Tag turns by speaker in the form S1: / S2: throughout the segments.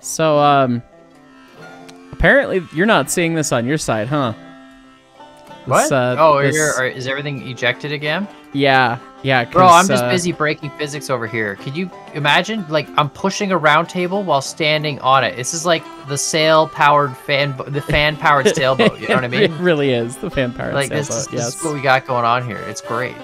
S1: So, um, apparently you're not seeing this on your side, huh?
S2: What?
S1: This, uh,
S2: oh,
S1: this-
S2: are, is everything ejected again?
S1: Yeah, yeah.
S2: Bro, I'm just
S1: uh,
S2: busy breaking physics over here. Could you imagine? Like, I'm pushing a round table while standing on it. This is like the sail-powered fan, the fan-powered sailboat. You know what I mean?
S1: It really is the fan powered
S2: Like, this,
S1: sailboat.
S2: is, this
S1: yes.
S2: is what we got going on here. It's great.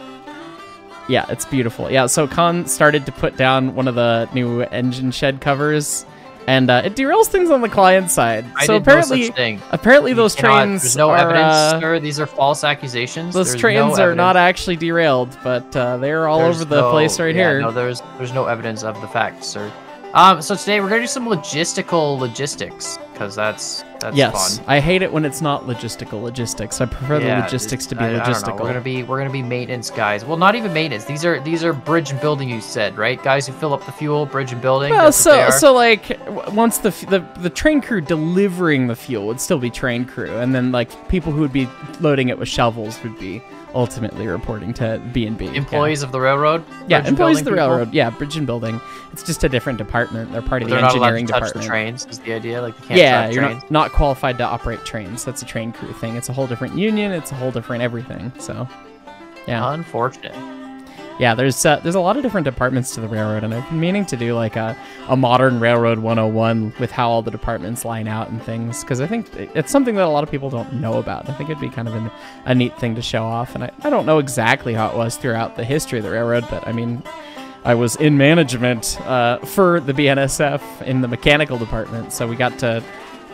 S1: Yeah, it's beautiful. Yeah, so Khan started to put down one of the new engine shed covers, and uh, it derails things on the client side.
S2: I
S1: so apparently,
S2: such thing.
S1: apparently
S2: You
S1: those
S2: cannot-
S1: trains
S2: There's no
S1: are,
S2: evidence,
S1: uh,
S2: sir. These are false accusations.
S1: those
S2: There's
S1: trains
S2: no
S1: are not actually derailed, but uh, they're all
S2: There's
S1: over the
S2: no-
S1: place right
S2: yeah,
S1: here.
S2: No, there's there's no evidence of the fact, sir. Um, so today we're gonna do some logistical logistics because that's that's
S1: yes,
S2: fun.
S1: I hate it when it's not logistical logistics. I prefer the logistics to be
S2: I- I
S1: logistical.
S2: We're gonna be we're gonna be maintenance guys. Well, not even maintenance. These are these are bridge and building. You said right, guys who fill up the fuel, bridge and building.
S1: Well, so so like once the, the the train crew delivering the fuel would still be train crew, and then like people who would be loading it with shovels would be ultimately reporting to B and B.
S2: employees of the railroad.
S1: Yeah, employees of the
S2: people?
S1: railroad. Yeah, bridge and building. It's just a different department. They're part of the
S2: not allowed to
S1: engineering
S2: touch
S1: department.
S2: the trains. Is the idea like they can't
S1: Yeah, you're
S2: trains?
S1: not, not qualified to operate trains. That's a train crew thing. It's a whole different union. It's a whole different everything. So, yeah.
S2: Unfortunate.
S1: Yeah, there's uh, there's a lot of different departments to the railroad, and I've been meaning to do like a, a modern railroad 101 with how all the departments line out and things, because I think it's something that a lot of people don't know about. I think it'd be kind of an, a neat thing to show off, and I, I don't know exactly how it was throughout the history of the railroad, but I mean, I was in management uh, for the BNSF in the mechanical department, so we got to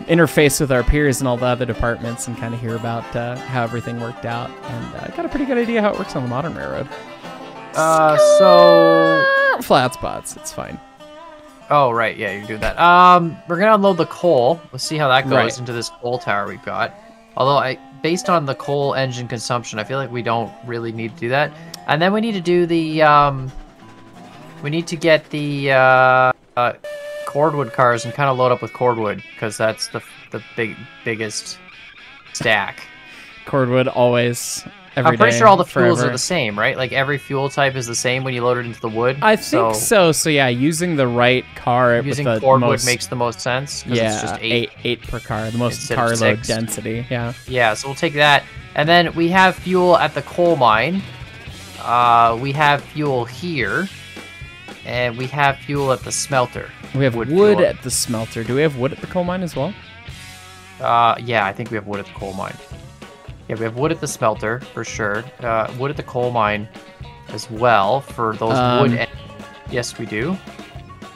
S1: interface with our peers and all the other departments and kind of hear about uh, how everything worked out, and I got a pretty good idea how it works on the modern railroad.
S2: Uh, so
S1: flat spots. It's fine.
S2: Oh right, yeah, you do that. Um, we're gonna unload the coal. Let's see how that goes
S1: Right.
S2: into this coal tower we've got. Although I, based on the coal engine consumption, I feel like we don't really need to do that. And then we need to do the um, we need to get the uh, uh cordwood cars and kind of load up with cordwood because that's the the big biggest stack.
S1: Cordwood always.
S2: I'm pretty sure all the fuels are the same, right? Like every fuel type is the same when you load it into the wood.
S1: I think so. so. yeah, using the right car
S2: Using
S1: with the most,
S2: makes the most sense
S1: yeah
S2: it's just
S1: eight.
S2: eight
S1: eight per car, the most car load density. Yeah.
S2: Yeah, so we'll take that. And then we have fuel at the coal mine. Uh, we have fuel here. And we have fuel at the smelter.
S1: We have
S2: Wood
S1: wood, at the smelter. Do we have wood at the coal mine as well?
S2: Uh, yeah, I think we have wood at the coal mine. Yeah, we have wood at the smelter for sure. Uh, wood at the coal mine as well for those
S1: Um,
S2: wood. Yes, we do.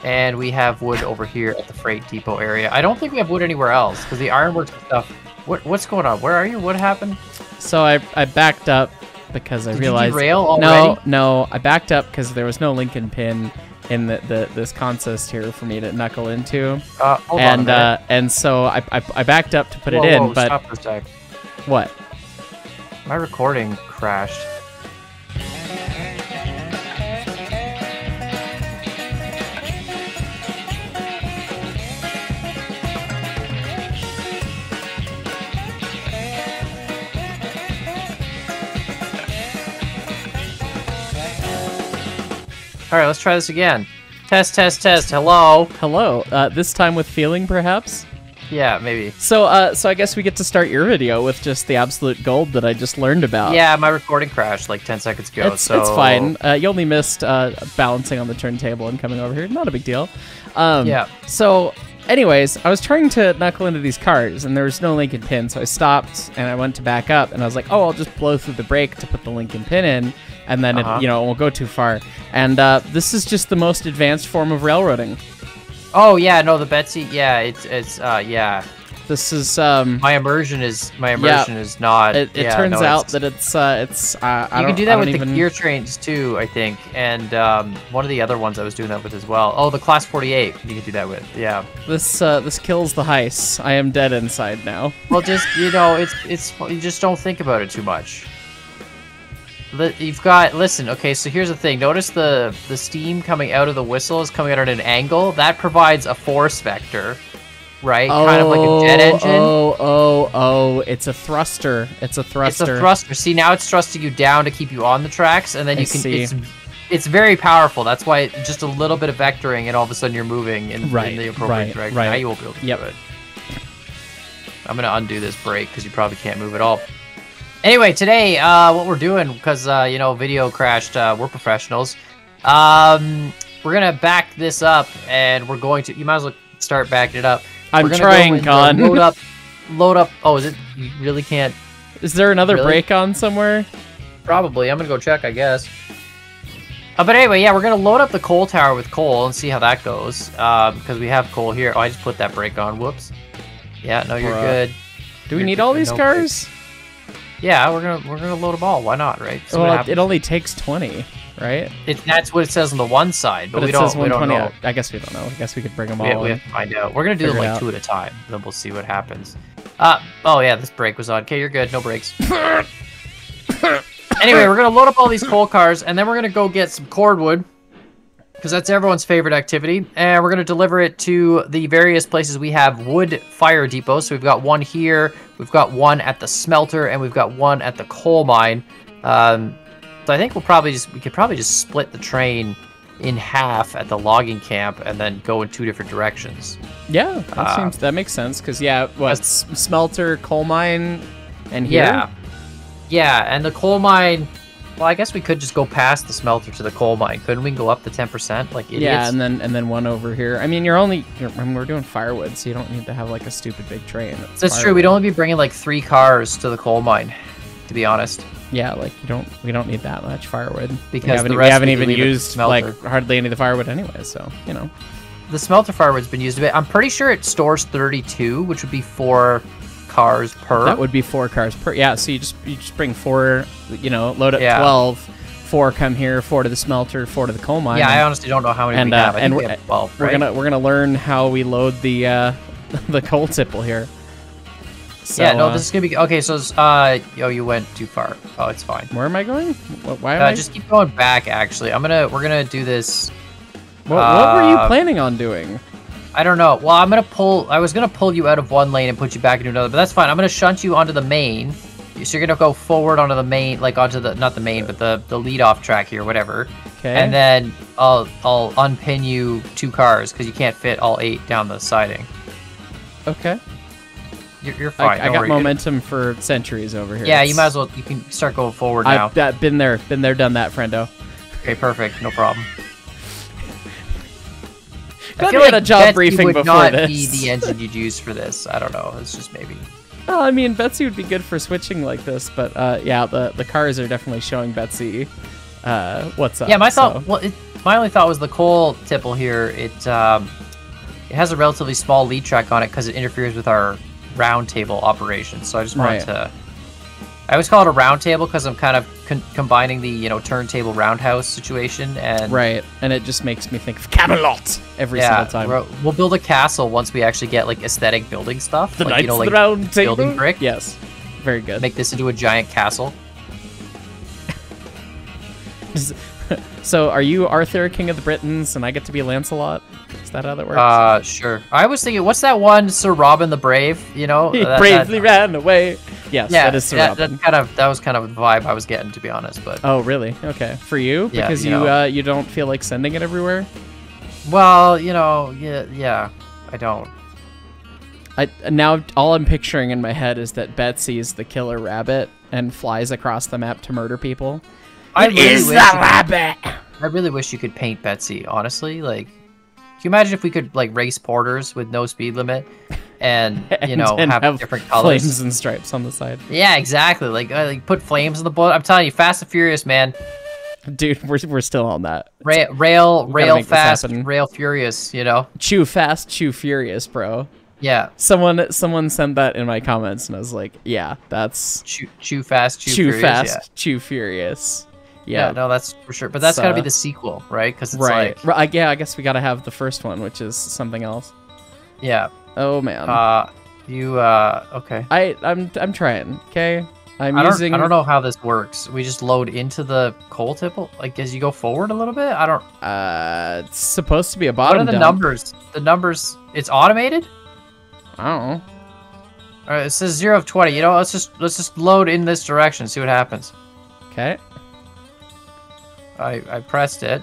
S2: And we have wood over here at the freight depot area. I don't think we have wood anywhere else because the ironworks stuff. What what's going on? Where are you? What happened?
S1: So I I backed up because I
S2: Did
S1: realized no no I backed up because there was no link and pin in the, the this consist here for me to knuckle into,
S2: Uh, hold on a
S1: and uh, and so I, I I backed up to put
S2: Whoa,
S1: it in,
S2: whoa,
S1: but
S2: stop for a sec.
S1: what?
S2: My recording crashed. All right, let's try this again. Test, test, test. Hello.
S1: Hello. Uh, this time with feeling, perhaps.
S2: Yeah, maybe.
S1: So, uh, so I guess we get to start your video with just the absolute gold that I just learned about.
S2: Yeah, my recording crashed like 10 seconds ago.
S1: it's
S2: so
S1: it's fine. Uh, you only missed uh, balancing on the turntable and coming over here. Not a big deal. Um,
S2: Yeah.
S1: So, anyways, I was trying to knuckle into these cars, and there was no link and pin, so I stopped and I went to back up, and I was like, "Oh, I'll just blow through the brake to put the link and pin in, and then
S2: Uh-huh.
S1: it, you know it won't go too far." And uh, this is just the most advanced form of railroading.
S2: Oh yeah, no, the Betsy. Yeah, it's it's uh yeah.
S1: This is um.
S2: My immersion is my immersion is not.
S1: It, it
S2: yeah,
S1: turns
S2: no,
S1: out
S2: it's-
S1: that it's uh, it's uh, I
S2: you can do that with
S1: even...
S2: the gear trains too, I think, and um, one of the other ones I was doing that with as well. Oh, the Class 48, you can do that with. Yeah.
S1: This uh, this kills the heist. I am dead inside now.
S2: Well, just you know, it's it's you just don't think about it too much. You've got listen. Okay, so here's the thing. Notice the the steam coming out of the whistle is coming out at an angle. That provides a force vector, right? kind of like a jet oh, engine.
S1: Oh, oh, oh! It's a thruster. It's a thruster It's
S2: a thruster. See, now it's thrusting you down to keep you on the tracks, and then
S1: I
S2: you can.
S1: see.
S2: It's, it's very powerful. That's why just a little bit of vectoring, and all of a sudden you're moving in,
S1: Right,
S2: in the appropriate
S1: right,
S2: direction.
S1: right.
S2: Now you won't be able to
S1: Yep.
S2: do it. I'm gonna undo this break because you probably can't move at all. Anyway, today, uh, what we're doing because uh, you know video crashed. Uh, we're professionals. Um, we're gonna back this up, and we're going to. You might as well start backing it up.
S1: I'm trying, Con.
S2: Load up. Load up. Oh, is it? You really can't.
S1: Is there another
S2: Really?
S1: break on somewhere?
S2: Probably. I'm gonna go check, I guess. Uh, but anyway, yeah, we're gonna load up the coal tower with coal and see how that goes. Um, because we have coal here. Oh, I just put that brake on. Whoops. Yeah, no, you're
S1: Bruh.
S2: good.
S1: Do we
S2: You're
S1: need all these
S2: no
S1: cars?
S2: Yeah, we're gonna we're gonna load them all. Why not, right? See
S1: Well, it, only takes 20, right?
S2: It- that's what it says on the one side, but,
S1: But
S2: we
S1: it
S2: don't
S1: says
S2: we don't know.
S1: I guess we don't know. I guess we could bring them all
S2: We, we have to find out. We're gonna do them like two at a time. Then we'll see what happens. Uh oh yeah, this break was on. Okay, you're good. No breaks. anyway, we're gonna load up all these coal cars, and then we're gonna go get some cordwood, because that's everyone's favorite activity. And we're gonna deliver it to the various places we have wood fire depots. So we've got one here, we've got one at the smelter, and we've got one at the coal mine. Um, so I think we'll probably just we could probably just split the train in half at the logging camp, and then go in two different directions.
S1: Yeah, that
S2: Uh,
S1: seems that makes sense. Cause yeah, what smelter, coal mine, and here.
S2: Yeah. Yeah, and the coal mine. Well, I guess we could just go past the smelter to the coal mine. Couldn't we go up to 10% like idiots?
S1: Yeah, and then and then one over here. I mean, you're only. You're, I mean, we're doing firewood, so you don't need to have like a stupid big train. It's
S2: That's true. We'd only be bringing like three cars to the coal mine, to be honest.
S1: Yeah, like you don't. We don't need that much firewood
S2: Because
S1: we haven't,
S2: the
S1: we haven't even
S2: the
S1: used like hardly any of the firewood anyway. So you know.
S2: The smelter firewood's been used a bit. I'm pretty sure it stores 32, which would be four cars per.
S1: That would be four cars per. Yeah, so you just you just bring four. You know, load up
S2: Yeah.
S1: twelve. Four come here. Four to the smelter. Four to the coal mine.
S2: yeah, I honestly don't know how many
S1: and,
S2: we
S1: uh,
S2: have. I
S1: and we're-
S2: have 12,
S1: we're
S2: right?
S1: gonna we're gonna learn how we load the uh, the coal tipple here. So,
S2: yeah, no,
S1: uh,
S2: this is gonna be okay. So, uh, oh, you went too far. Oh, it's fine.
S1: Where am I going? Wh- Why am
S2: Uh,
S1: I?
S2: just keep going back. Actually, I'm gonna we're gonna do this.
S1: what, what were you
S2: uh,
S1: planning on doing?
S2: I don't know. Well, I'm gonna pull. I was gonna pull you out of one lane and put you back into another, but that's fine. I'm gonna shunt you onto the main. So you're gonna go forward onto the main, like onto the not the main, but the the lead off track here, whatever.
S1: Okay.
S2: And then I'll I'll unpin you two cars because you can't fit all eight down the siding.
S1: okay.
S2: You're, you're
S1: I,
S2: fine.
S1: I
S2: don't
S1: got
S2: worry.
S1: momentum for centuries over here.
S2: Yeah, you might as well. You can start going forward now.
S1: I've been there, been there, done that, friendo.
S2: Okay, perfect. No problem.
S1: Glad we had a job
S2: Betsy
S1: briefing
S2: would
S1: before
S2: not
S1: this.
S2: be the engine you'd use for this. I don't know. It's just maybe.
S1: Well, I mean, Betsy would be good for switching like this, but uh, yeah, the the cars are definitely showing Betsy uh, what's up.
S2: Yeah, my
S1: so-
S2: thought. Well, it, my only thought was the coal tipple here. It um, it has a relatively small lead track on it because it interferes with our round table operations. So I just wanted
S1: Right.
S2: to. I always call it a round table because I'm kind of con- combining the you know turntable roundhouse situation and
S1: Right, and it just makes me think of Camelot every
S2: yeah,
S1: single time.
S2: we'll build a castle once we actually get like aesthetic building stuff.
S1: the
S2: like,
S1: Knights
S2: you know, like
S1: the Round Table.
S2: building brick.
S1: Yes, very good.
S2: make this into a giant castle.
S1: so, are you Arthur, King of the Britons, and I get to be Lancelot? Is that how that works?
S2: Uh, sure. I was thinking, what's that one, Sir Robin the Brave? You know,
S1: he
S2: that-
S1: bravely
S2: that-
S1: ran away. Yes,
S2: yeah,
S1: that is Sir
S2: that,
S1: Robin.
S2: that kind of that was kind of the vibe I was getting, to be honest. But
S1: Oh, really? Okay. For you?
S2: Yeah,
S1: Because
S2: you
S1: you
S2: know.
S1: uh, you don't feel like sending it everywhere?
S2: well, you know, yeah, yeah, I don't.
S1: I now all I'm picturing in my head is that Betsy is the killer rabbit and flies across the map to murder people.
S2: I
S1: It
S2: really
S1: is
S2: wish
S1: the
S2: you could-
S1: rabbit.
S2: I really wish you could paint Betsy. Honestly, like, can you imagine if we could like race porters with no speed limit, and you know
S1: and
S2: have, different colors?
S1: flames and stripes on the side.
S2: Yeah, exactly. Like, uh, like put flames in the boat. I'm telling you, Fast and Furious, man.
S1: Dude, we're, we're still on that.
S2: Ra- rail, rail fast, rail furious. You know?
S1: Chew fast, chew furious, bro.
S2: Yeah.
S1: Someone someone sent that in my comments and I was like, yeah, that's
S2: Chew, chew fast, chew,
S1: chew
S2: furious.
S1: fast,
S2: Yeah.
S1: chew furious.
S2: Yeah.
S1: Yeah.
S2: no, that's for sure. But that's
S1: So-
S2: gotta be the sequel, right? Because it's
S1: right.
S2: like,
S1: Right, yeah, I guess we got to have the first one, which is something else.
S2: yeah.
S1: Oh man.
S2: Uh, you uh, okay.
S1: I I'm I'm trying. Okay, I'm
S2: I
S1: using.
S2: I don't know how this works. We just load into the coal tipple, like as you go forward a little bit. I don't.
S1: Uh, it's supposed to be a bottom.
S2: What are the
S1: dump.
S2: numbers? The numbers. It's automated.
S1: I don't know.
S2: All right, it says zero of twenty. You know, let's just let's just load in this direction. See what happens.
S1: Okay.
S2: I I pressed it.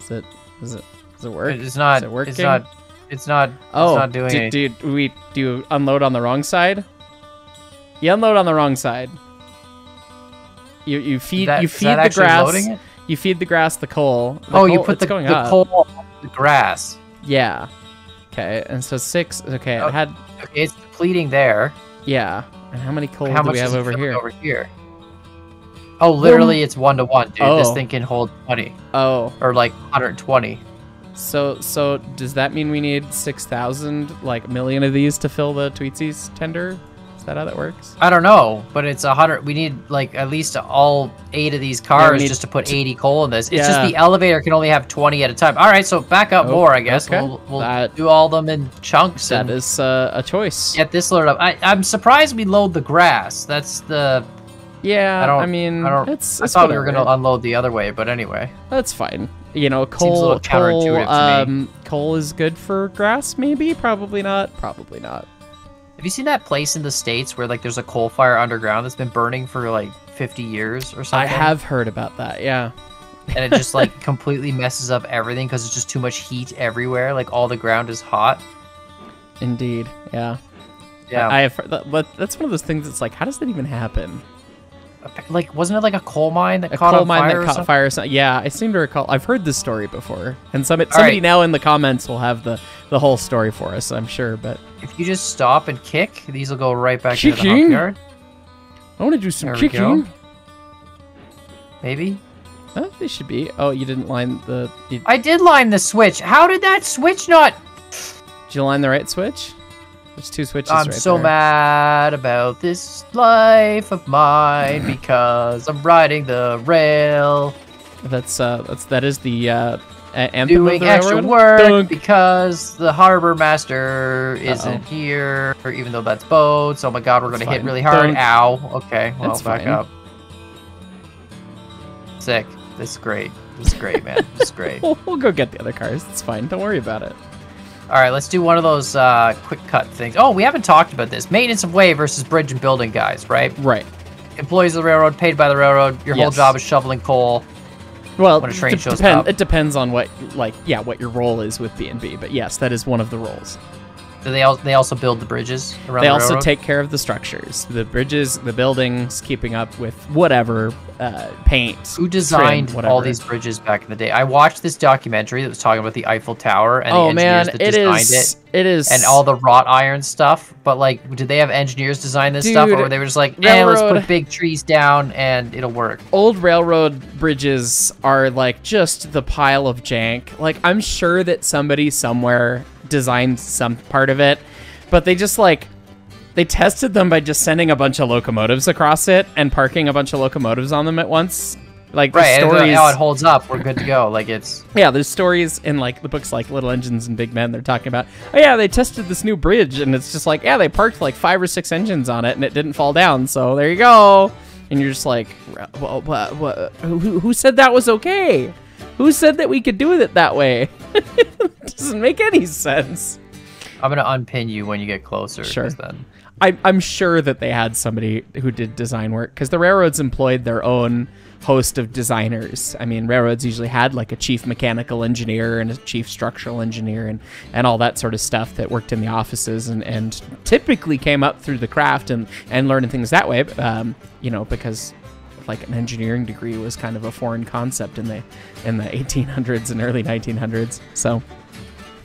S1: Is it? Is it? Does it work?
S2: It's not.
S1: Is it working?
S2: It's not. It's not.
S1: oh,
S2: it's not doing
S1: do, do, do we do you unload on the wrong side? You unload on the wrong side. You you feed
S2: that-
S1: you feed the grass.
S2: it?
S1: You feed the grass the coal. The
S2: oh, you put the,
S1: going
S2: the
S1: up.
S2: coal on the grass.
S1: Yeah. Okay, and so six. Okay,
S2: Oh.
S1: it had
S2: Okay, it's depleting there.
S1: yeah. And how many coal
S2: How
S1: do we have over here?
S2: Over here. Oh, literally, it's one to one, dude. This
S1: Oh.
S2: thing can hold 20
S1: Oh,
S2: or like 120.
S1: so so does that mean we need six thousand like million of these to fill the Tweetsie's tender? Is that how that works?
S2: I don't know, but it's a hundred. We need like at least all eight of these cars
S1: need
S2: just to put 80 coal in this. It's
S1: Yeah.
S2: just the elevator can only have 20 at a time. All right, so back up
S1: Oh,
S2: more, I guess.
S1: okay.
S2: We'll, we'll
S1: That-
S2: do all of them in chunks
S1: That
S2: and
S1: is uh, a choice.
S2: get this loaded up. I, I'm surprised we load the grass. That's the.
S1: Yeah,
S2: I
S1: I,
S2: don't-
S1: mean,
S2: I don't-
S1: it's,
S2: I
S1: it's
S2: thought we were gonna unload the other way, but anyway.
S1: That's fine. You know,
S2: a
S1: coal, coal,
S2: counterintuitive to me.
S1: um, coal is good for grass. Maybe, probably not. Probably not.
S2: Have you seen that place in the states where like there's a coal fire underground that's been burning for like 50 years or something?
S1: I have heard about that. Yeah.
S2: and it just like completely messes up everything because it's just too much heat everywhere. Like all the ground is hot.
S1: Indeed. Yeah.
S2: Yeah.
S1: I have. that- But that's one of those things. that's like, how does that even happen?
S2: Like wasn't it like a coal mine that
S1: A
S2: caught
S1: coal mine
S2: fire?
S1: that caught
S2: something?
S1: fire. or something? Yeah, I seem to recall. I've heard this story before, and some somebody
S2: right.
S1: now in the comments will have the the whole story for us. I'm sure, but
S2: If you just stop and kick, these will go right back into the
S1: Kicking?
S2: hump yard.
S1: I want to do some
S2: There
S1: kicking.
S2: Maybe.
S1: Huh, they should be. Oh, you didn't line the. You,
S2: I did line the switch. How did that switch not?
S1: did you line the right switch? There's two switches
S2: I'm
S1: right
S2: so
S1: there.
S2: mad about this life of mine because I'm riding the rail,
S1: That's uh, that's that is the uh, anthem
S2: doing extra work
S1: Dunk.
S2: because the harbor master isn't
S1: Uh-oh.
S2: here, even though that's boats. Oh my god, we're
S1: That's
S2: gonna hit really hard.
S1: Dunk.
S2: Ow. Okay, well,
S1: That's
S2: back
S1: fine.
S2: up. Sick. This is great. This is great, man. This is great.
S1: We'll, we'll go get the other cars. It's fine. Don't worry about it.
S2: All right, let's do one of those uh, quick cut things. Oh, we haven't talked about this. Maintenance of way versus bridge and building guys, right?
S1: Right.
S2: Employees of the railroad, paid by the railroad. Your whole job is shoveling coal.
S1: Well,
S2: When a train shows
S1: depend-
S2: up.
S1: It depends on what, like, yeah, what your role is with B and B. But yes, that is one of the roles.
S2: They, al- they also build the bridges around
S1: They
S2: the
S1: also
S2: railroad?
S1: take care of the structures, the bridges, the buildings, keeping up with whatever uh, paint.
S2: Who designed
S1: trim,
S2: all these bridges back in the day? I watched this documentary that was talking about the Eiffel Tower and
S1: oh
S2: the engineers
S1: man,
S2: that
S1: it
S2: designed
S1: is.
S2: it.
S1: It is.
S2: And all the wrought iron stuff, but like, did they have engineers design this stuff,
S1: Dude,
S2: or they were just like, "Eh, let's put big trees down and it'll work"?
S1: old railroad bridges are like just the pile of jank. Like I'm sure that somebody somewhere designed some part of it, but they just like they tested them by just sending a bunch of locomotives across it and parking a bunch of locomotives on them at once. Like
S2: Right, and
S1: stories,
S2: how it holds up, we're good to go. Like it's
S1: yeah, there's stories in like the books like Little Engines and Big Men. They're talking about, oh yeah, they tested this new bridge, and it's just like, yeah, they parked like five or six engines on it, and it didn't fall down. So there you go. And you're just like, well, what, what, who, who said that was okay? Who said that we could do it that way? Doesn't make any sense.
S2: I'm gonna unpin you when you get closer.
S1: Sure.
S2: Then
S1: I, I'm sure that they had somebody who did design work because the railroads employed their own host of designers. I mean, railroads usually had like a chief mechanical engineer and a chief structural engineer and, and all that sort of stuff that worked in the offices and, and typically came up through the craft and, and learning things that way, um, you know, because like an engineering degree was kind of a foreign concept in the in the 1800s and early 1900s. So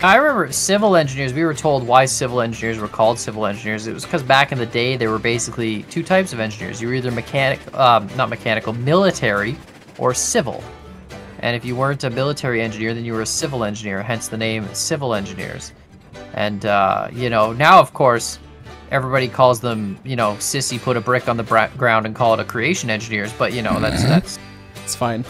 S2: I remember civil engineers. We were told why civil engineers were called civil engineers. It was because back in the day there were basically two types of engineers. You were either mechanic, um, not mechanical, military, or civil. And if you weren't a military engineer, then you were a civil engineer. Hence the name civil engineers. And uh, you know now, of course, everybody calls them you know sissy put a brick on the ground and call it a creation engineers. But you know that's that's
S1: It's fine.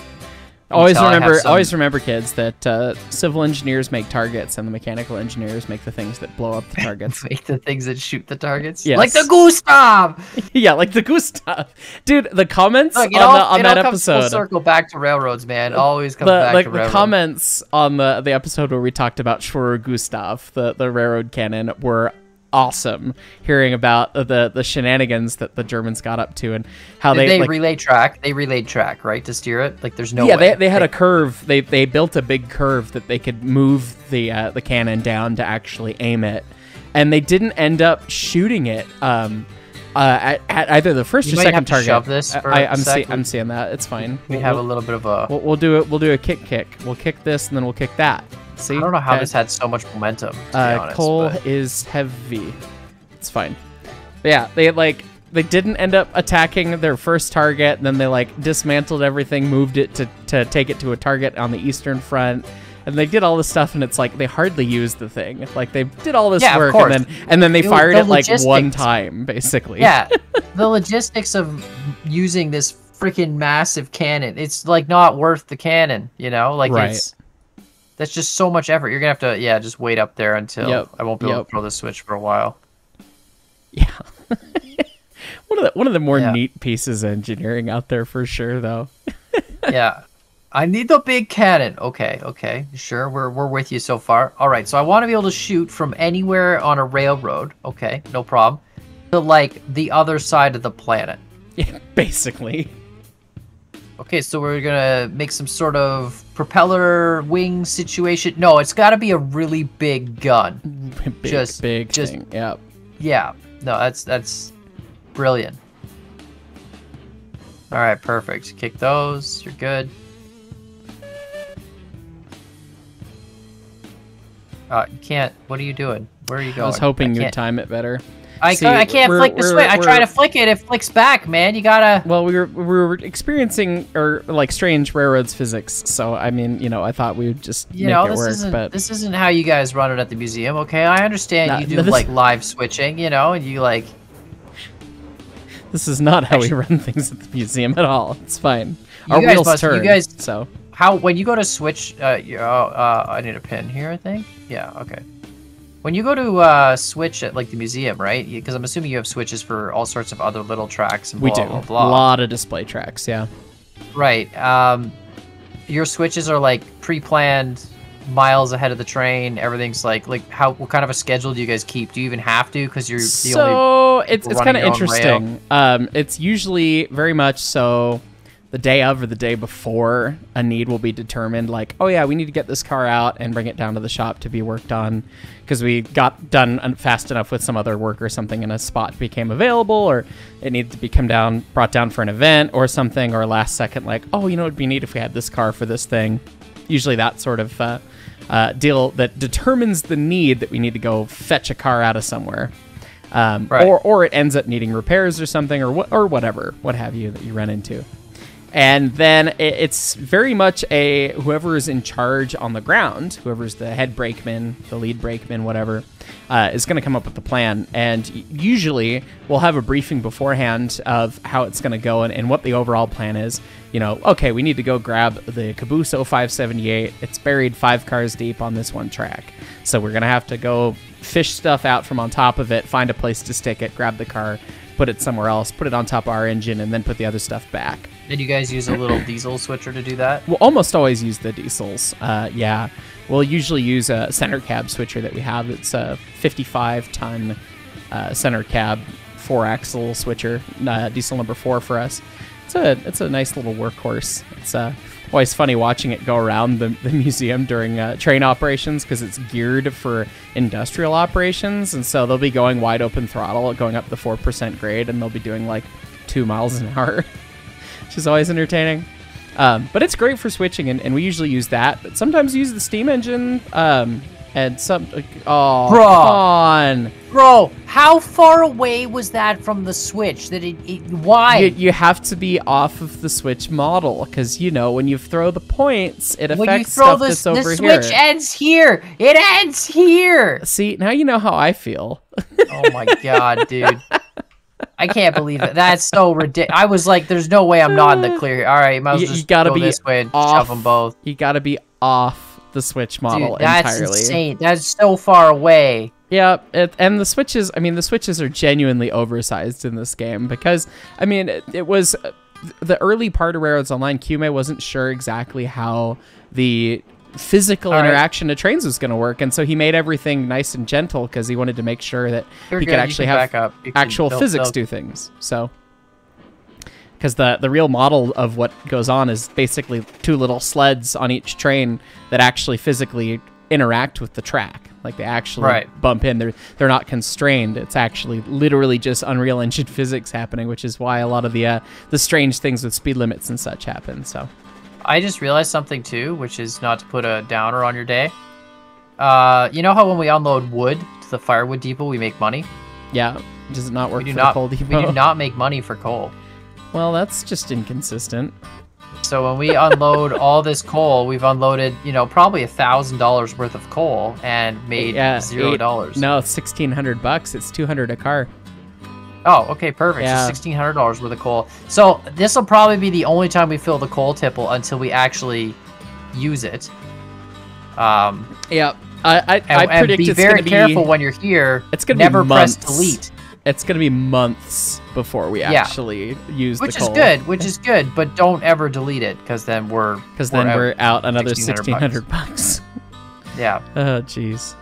S1: Always
S2: tell I have
S1: remember,
S2: some-
S1: always remember, kids, that uh, civil engineers make targets and the mechanical engineers make the things that blow up the targets.
S2: make the things that shoot the targets.
S1: Yes.
S2: Like the Gustav.
S1: yeah, like the Gustav, dude. The comments
S2: Look,
S1: on,
S2: all,
S1: the, on that
S2: all comes full
S1: episode,
S2: circle back to railroads, man. Always comes
S1: the
S2: back
S1: like
S2: to
S1: the comments on the the episode where we talked about Schwer Gustav, the the railroad cannon, were awesome hearing about the the shenanigans that the Germans got up to and how
S2: Did
S1: they,
S2: they,
S1: like,
S2: relay track? They relayed track, right, to steer it. Like, there's no
S1: yeah,
S2: way.
S1: they, they had a curve. They they built a big curve that they could move the uh, the cannon down to actually aim it, and they didn't end up shooting it. Um, uh, at, at either the first
S2: You
S1: or
S2: might
S1: second
S2: have to
S1: target.
S2: shove this
S1: I-
S2: for
S1: I,
S2: a
S1: I'm see. I'm seeing that. It's fine.
S2: We
S1: We'll-
S2: have a little bit of a.
S1: we'll, we'll do it. We'll do a kick kick. We'll kick this and then we'll kick that. See?
S2: I don't know how
S1: Okay.
S2: this had so much momentum. To be
S1: Uh,
S2: honest,
S1: coal
S2: but-
S1: is heavy. It's fine. But yeah, they like they didn't end up attacking their first target. And then they like dismantled everything, moved it to to take it to a target on the eastern front. And they did all this stuff, and it's like they hardly used the thing. Like they did all this
S2: Yeah, of
S1: work,
S2: course.
S1: and then and then they
S2: The-
S1: fired
S2: the
S1: it like one time, basically.
S2: yeah, the logistics of using this freaking massive cannon, it's like not worth the cannon, you know? Like
S1: Right.
S2: it's that's just so much effort. You're gonna have to yeah, just wait up there until
S1: Yep,
S2: I won't be able
S1: yep.
S2: to throw the switch for a while.
S1: yeah. one of the one of the more
S2: Yeah.
S1: neat pieces of engineering out there for sure, though.
S2: yeah. I need the big cannon. Okay, okay. Sure, we're we're with you so far. All right, so I want to be able to shoot from anywhere on a railroad. Okay, no problem. To like the other side of the planet.
S1: Yeah, basically.
S2: Okay, so we're gonna make some sort of propeller wing situation. No, it's got to be a really big gun.
S1: big,
S2: Just-
S1: big
S2: just-
S1: thing. Yep.
S2: Yeah, no, that's that's brilliant. All right, perfect. Kick those. You're good. Uh, you can't. What are you doing? Where are you going?
S1: I was hoping you'd time it better.
S2: I,
S1: See,
S2: I can't flick the switch. I try to flick it. It flicks back, man. You gotta.
S1: Well, we were we were experiencing or like strange railroads physics, so I mean, you know, I thought we would just
S2: You
S1: make
S2: know,
S1: it
S2: this
S1: work,
S2: isn't
S1: but
S2: this isn't how you guys run it at the museum. Okay, I understand you do
S1: this-
S2: like live switching. You know, and you like.
S1: this is not how we run things at the museum at all. It's fine.
S2: You
S1: Our
S2: guys
S1: wheels
S2: must- you guys-
S1: so
S2: How when you go to switch? Uh, you, uh, uh, I need a pin here. I think. Yeah. Okay. When you go to uh, switch at like the museum, right? Because I'm assuming you have switches for all sorts of other little tracks and
S1: we
S2: blah
S1: do
S2: blah
S1: a lot of display tracks. Yeah.
S2: Right. Um, your switches are like pre-planned, miles ahead of the train. Everything's like like how what kind of a schedule do you guys keep? Do you even have to? Because you're the only.
S1: so it's it's kind of
S2: your own rail.
S1: interesting. Um, it's usually very much so. The day of or the day before a need will be determined. Like, oh yeah, we need to get this car out and bring it down to the shop to be worked on because we got done fast enough with some other work or something, and a spot became available, or it needed to be come down, brought down for an event or something, or last second, like, oh, you know, it'd be neat if we had this car for this thing. Usually that sort of uh, uh, deal that determines the need that we need to go fetch a car out of somewhere um,
S2: Right.
S1: or or it ends up needing repairs or something or what or whatever what have you that you run into and then it's very much a whoever is in charge on the ground whoever's the head brakeman the lead brakeman whatever uh, is going to come up with the plan. And usually we'll have a briefing beforehand of how it's going to go and, and what the overall plan is. You know okay we need to go grab the caboose 0578 it's buried five cars deep on this one track. So we're going to have to go fish stuff out from on top of it, find a place to stick it, grab the car, put it somewhere else, put it on top of our engine, and then put the other stuff back.
S2: Did you guys use a little diesel switcher to do that?
S1: We'll almost always use the diesels. Uh, yeah, we'll usually use a center cab switcher that we have. It's a 55 ton uh, center cab four axle switcher, uh, diesel number four for us. It's a it's a nice little workhorse. It's uh, always funny watching it go around the, the museum during uh, train operations because it's geared for industrial operations, and so they'll be going wide open throttle, going up the four percent grade, and they'll be doing like two miles an hour, which is always entertaining. Um, but it's great for switching, and, and we usually use that. But sometimes use the steam engine. Um, and some, oh,
S2: Bruh.
S1: come on.
S2: Bro, how far away was that from the switch? That it, it why?
S1: You, you have to be off of the switch model because you know when you throw the points, it affects
S2: when you throw
S1: stuff
S2: the,
S1: that's
S2: the
S1: over
S2: switch
S1: here.
S2: ends here. It ends here.
S1: See, now you know how I feel.
S2: Oh my god, dude. I can't believe it. That's so ridiculous. I was like, "There's no way I'm not in the clear here." All right, might as
S1: You-
S2: well
S1: you
S2: just
S1: gotta
S2: go
S1: be
S2: this way and
S1: off.
S2: shove them both.
S1: You got to be off the switch model
S2: Dude, that's
S1: entirely.
S2: insane. That's so far away.
S1: Yeah, it, and the switches. I mean, the switches are genuinely oversized in this game because I mean, it, it was uh, the early part of Railroads Online. Kume wasn't sure exactly how the physical
S2: right.
S1: interaction of trains was going to work, and so he made everything nice and gentle because he wanted to make sure that
S2: You're
S1: he
S2: good,
S1: could actually have
S2: back up. Can-
S1: actual
S2: they'll-
S1: physics
S2: they'll-
S1: do things. So, because the the real model of what goes on is basically two little sleds on each train that actually physically interact with the track. Like they actually
S2: Right.
S1: bump in. They're they're not constrained. It's actually literally just Unreal Engine physics happening, which is why a lot of the uh, the strange things with speed limits and such happen. So.
S2: I just realized something too, which is not to put a downer on your day. Uh, you know how when we unload wood to the firewood depot, we make money.
S1: Yeah, does it not work
S2: We do
S1: for
S2: not. We do not make money for coal.
S1: Well, that's just inconsistent.
S2: So when we unload all this coal, we've unloaded, you know, probably a thousand dollars worth of coal and made
S1: Yeah,
S2: zero dollars.
S1: No, it's sixteen hundred bucks. It's two hundred a car.
S2: Oh, okay, perfect.
S1: Yeah.
S2: So sixteen hundred dollars worth of coal. So this will probably be the only time we fill the coal tipple until we actually use it. Um,
S1: Yeah, I I,
S2: and,
S1: I
S2: and
S1: predict
S2: be
S1: it's
S2: very
S1: gonna
S2: careful
S1: be
S2: when you're here.
S1: it's gonna be
S2: never press
S1: months.
S2: delete,
S1: it's gonna be months before we
S2: Yeah.
S1: actually use
S2: which
S1: the coal.
S2: Which is good, which is good. But don't ever delete it because then we're
S1: because then
S2: out.
S1: we're out another
S2: 1600
S1: sixteen hundred bucks.
S2: yeah,
S1: oh jeez.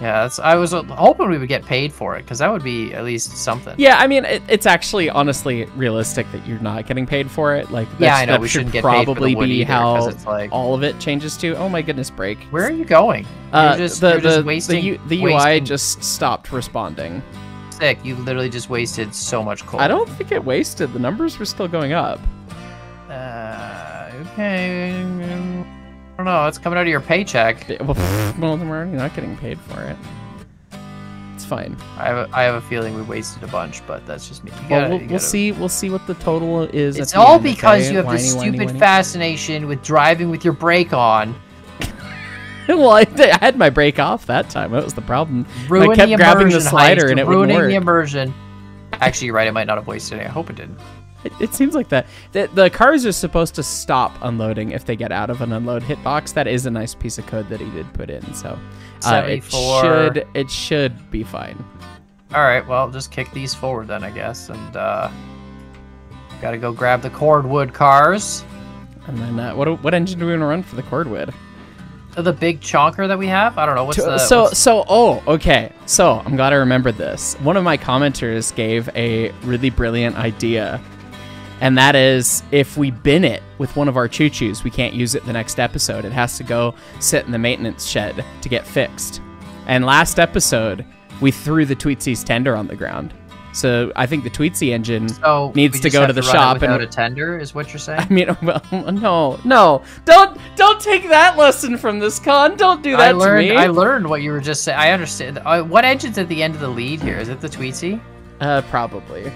S2: Yeah. That's I was hoping we would get paid for it because that would be at least something.
S1: Yeah, I mean, it, it's actually honestly realistic that you're not getting paid for it. Like,
S2: Yeah, I know
S1: that
S2: we
S1: should
S2: shouldn't get paid for the
S1: probably be
S2: either,
S1: how
S2: it's like-
S1: all of it changes to. Oh my goodness, break.
S2: Where are you going?
S1: Uh,
S2: just,
S1: the the
S2: wasting,
S1: the, U, the UI
S2: wasting
S1: just stopped responding.
S2: sick. You literally just wasted so much coal.
S1: I don't think it wasted. The numbers were still going up.
S2: Uh, okay. I don't know. It's coming out of your paycheck.
S1: Yeah, Well, well, then we're already not getting paid for it. It's fine.
S2: I have a, I have a feeling we wasted a bunch, but that's just me. Gotta-
S1: we'll,
S2: you
S1: we'll see. We'll see what the total is.
S2: It's
S1: at the
S2: all because you have
S1: Whiny,
S2: this stupid
S1: whiny.
S2: fascination with driving with your brake on,
S1: well, I, I had my brake off that time. That was the problem.
S2: ruining
S1: kept
S2: the
S1: grabbing the slider
S2: heist,
S1: and it
S2: ruining the immersion. Actually, you're right. It might not have wasted it. I hope it didn't.
S1: It, it seems like that. The, the cars are supposed to stop unloading if they get out of an unload hitbox. That is a nice piece of code that he did put in. So uh, it should it should be fine.
S2: All right. Well, just kick these forward then, I guess, and uh, gotta go grab the cordwood cars.
S1: And then uh, what what engine do we want to run for the cordwood?
S2: Uh, The big chonker that we have. I don't know what's
S1: To-
S2: the.
S1: so
S2: what's-
S1: so oh okay so i'm glad i remembered this one of my commenters gave a really brilliant idea and that is if we bin it with one of our choo-choos we can't use it the next episode it has to go sit in the maintenance shed to get fixed and last episode we threw the Tweetsie's tender on the ground so i think the tweetsy engine
S2: so
S1: needs to go to the
S2: it
S1: shop and-
S2: a tender is what you're saying.
S1: I mean, well, no, no, don't, don't take that lesson from this con. Don't do that
S2: I learned.
S1: to me.
S2: I learned what you were just saying. I understand. Uh, what engine's at the end of the lead here? Is it the Tweetsie?
S1: uh, probably.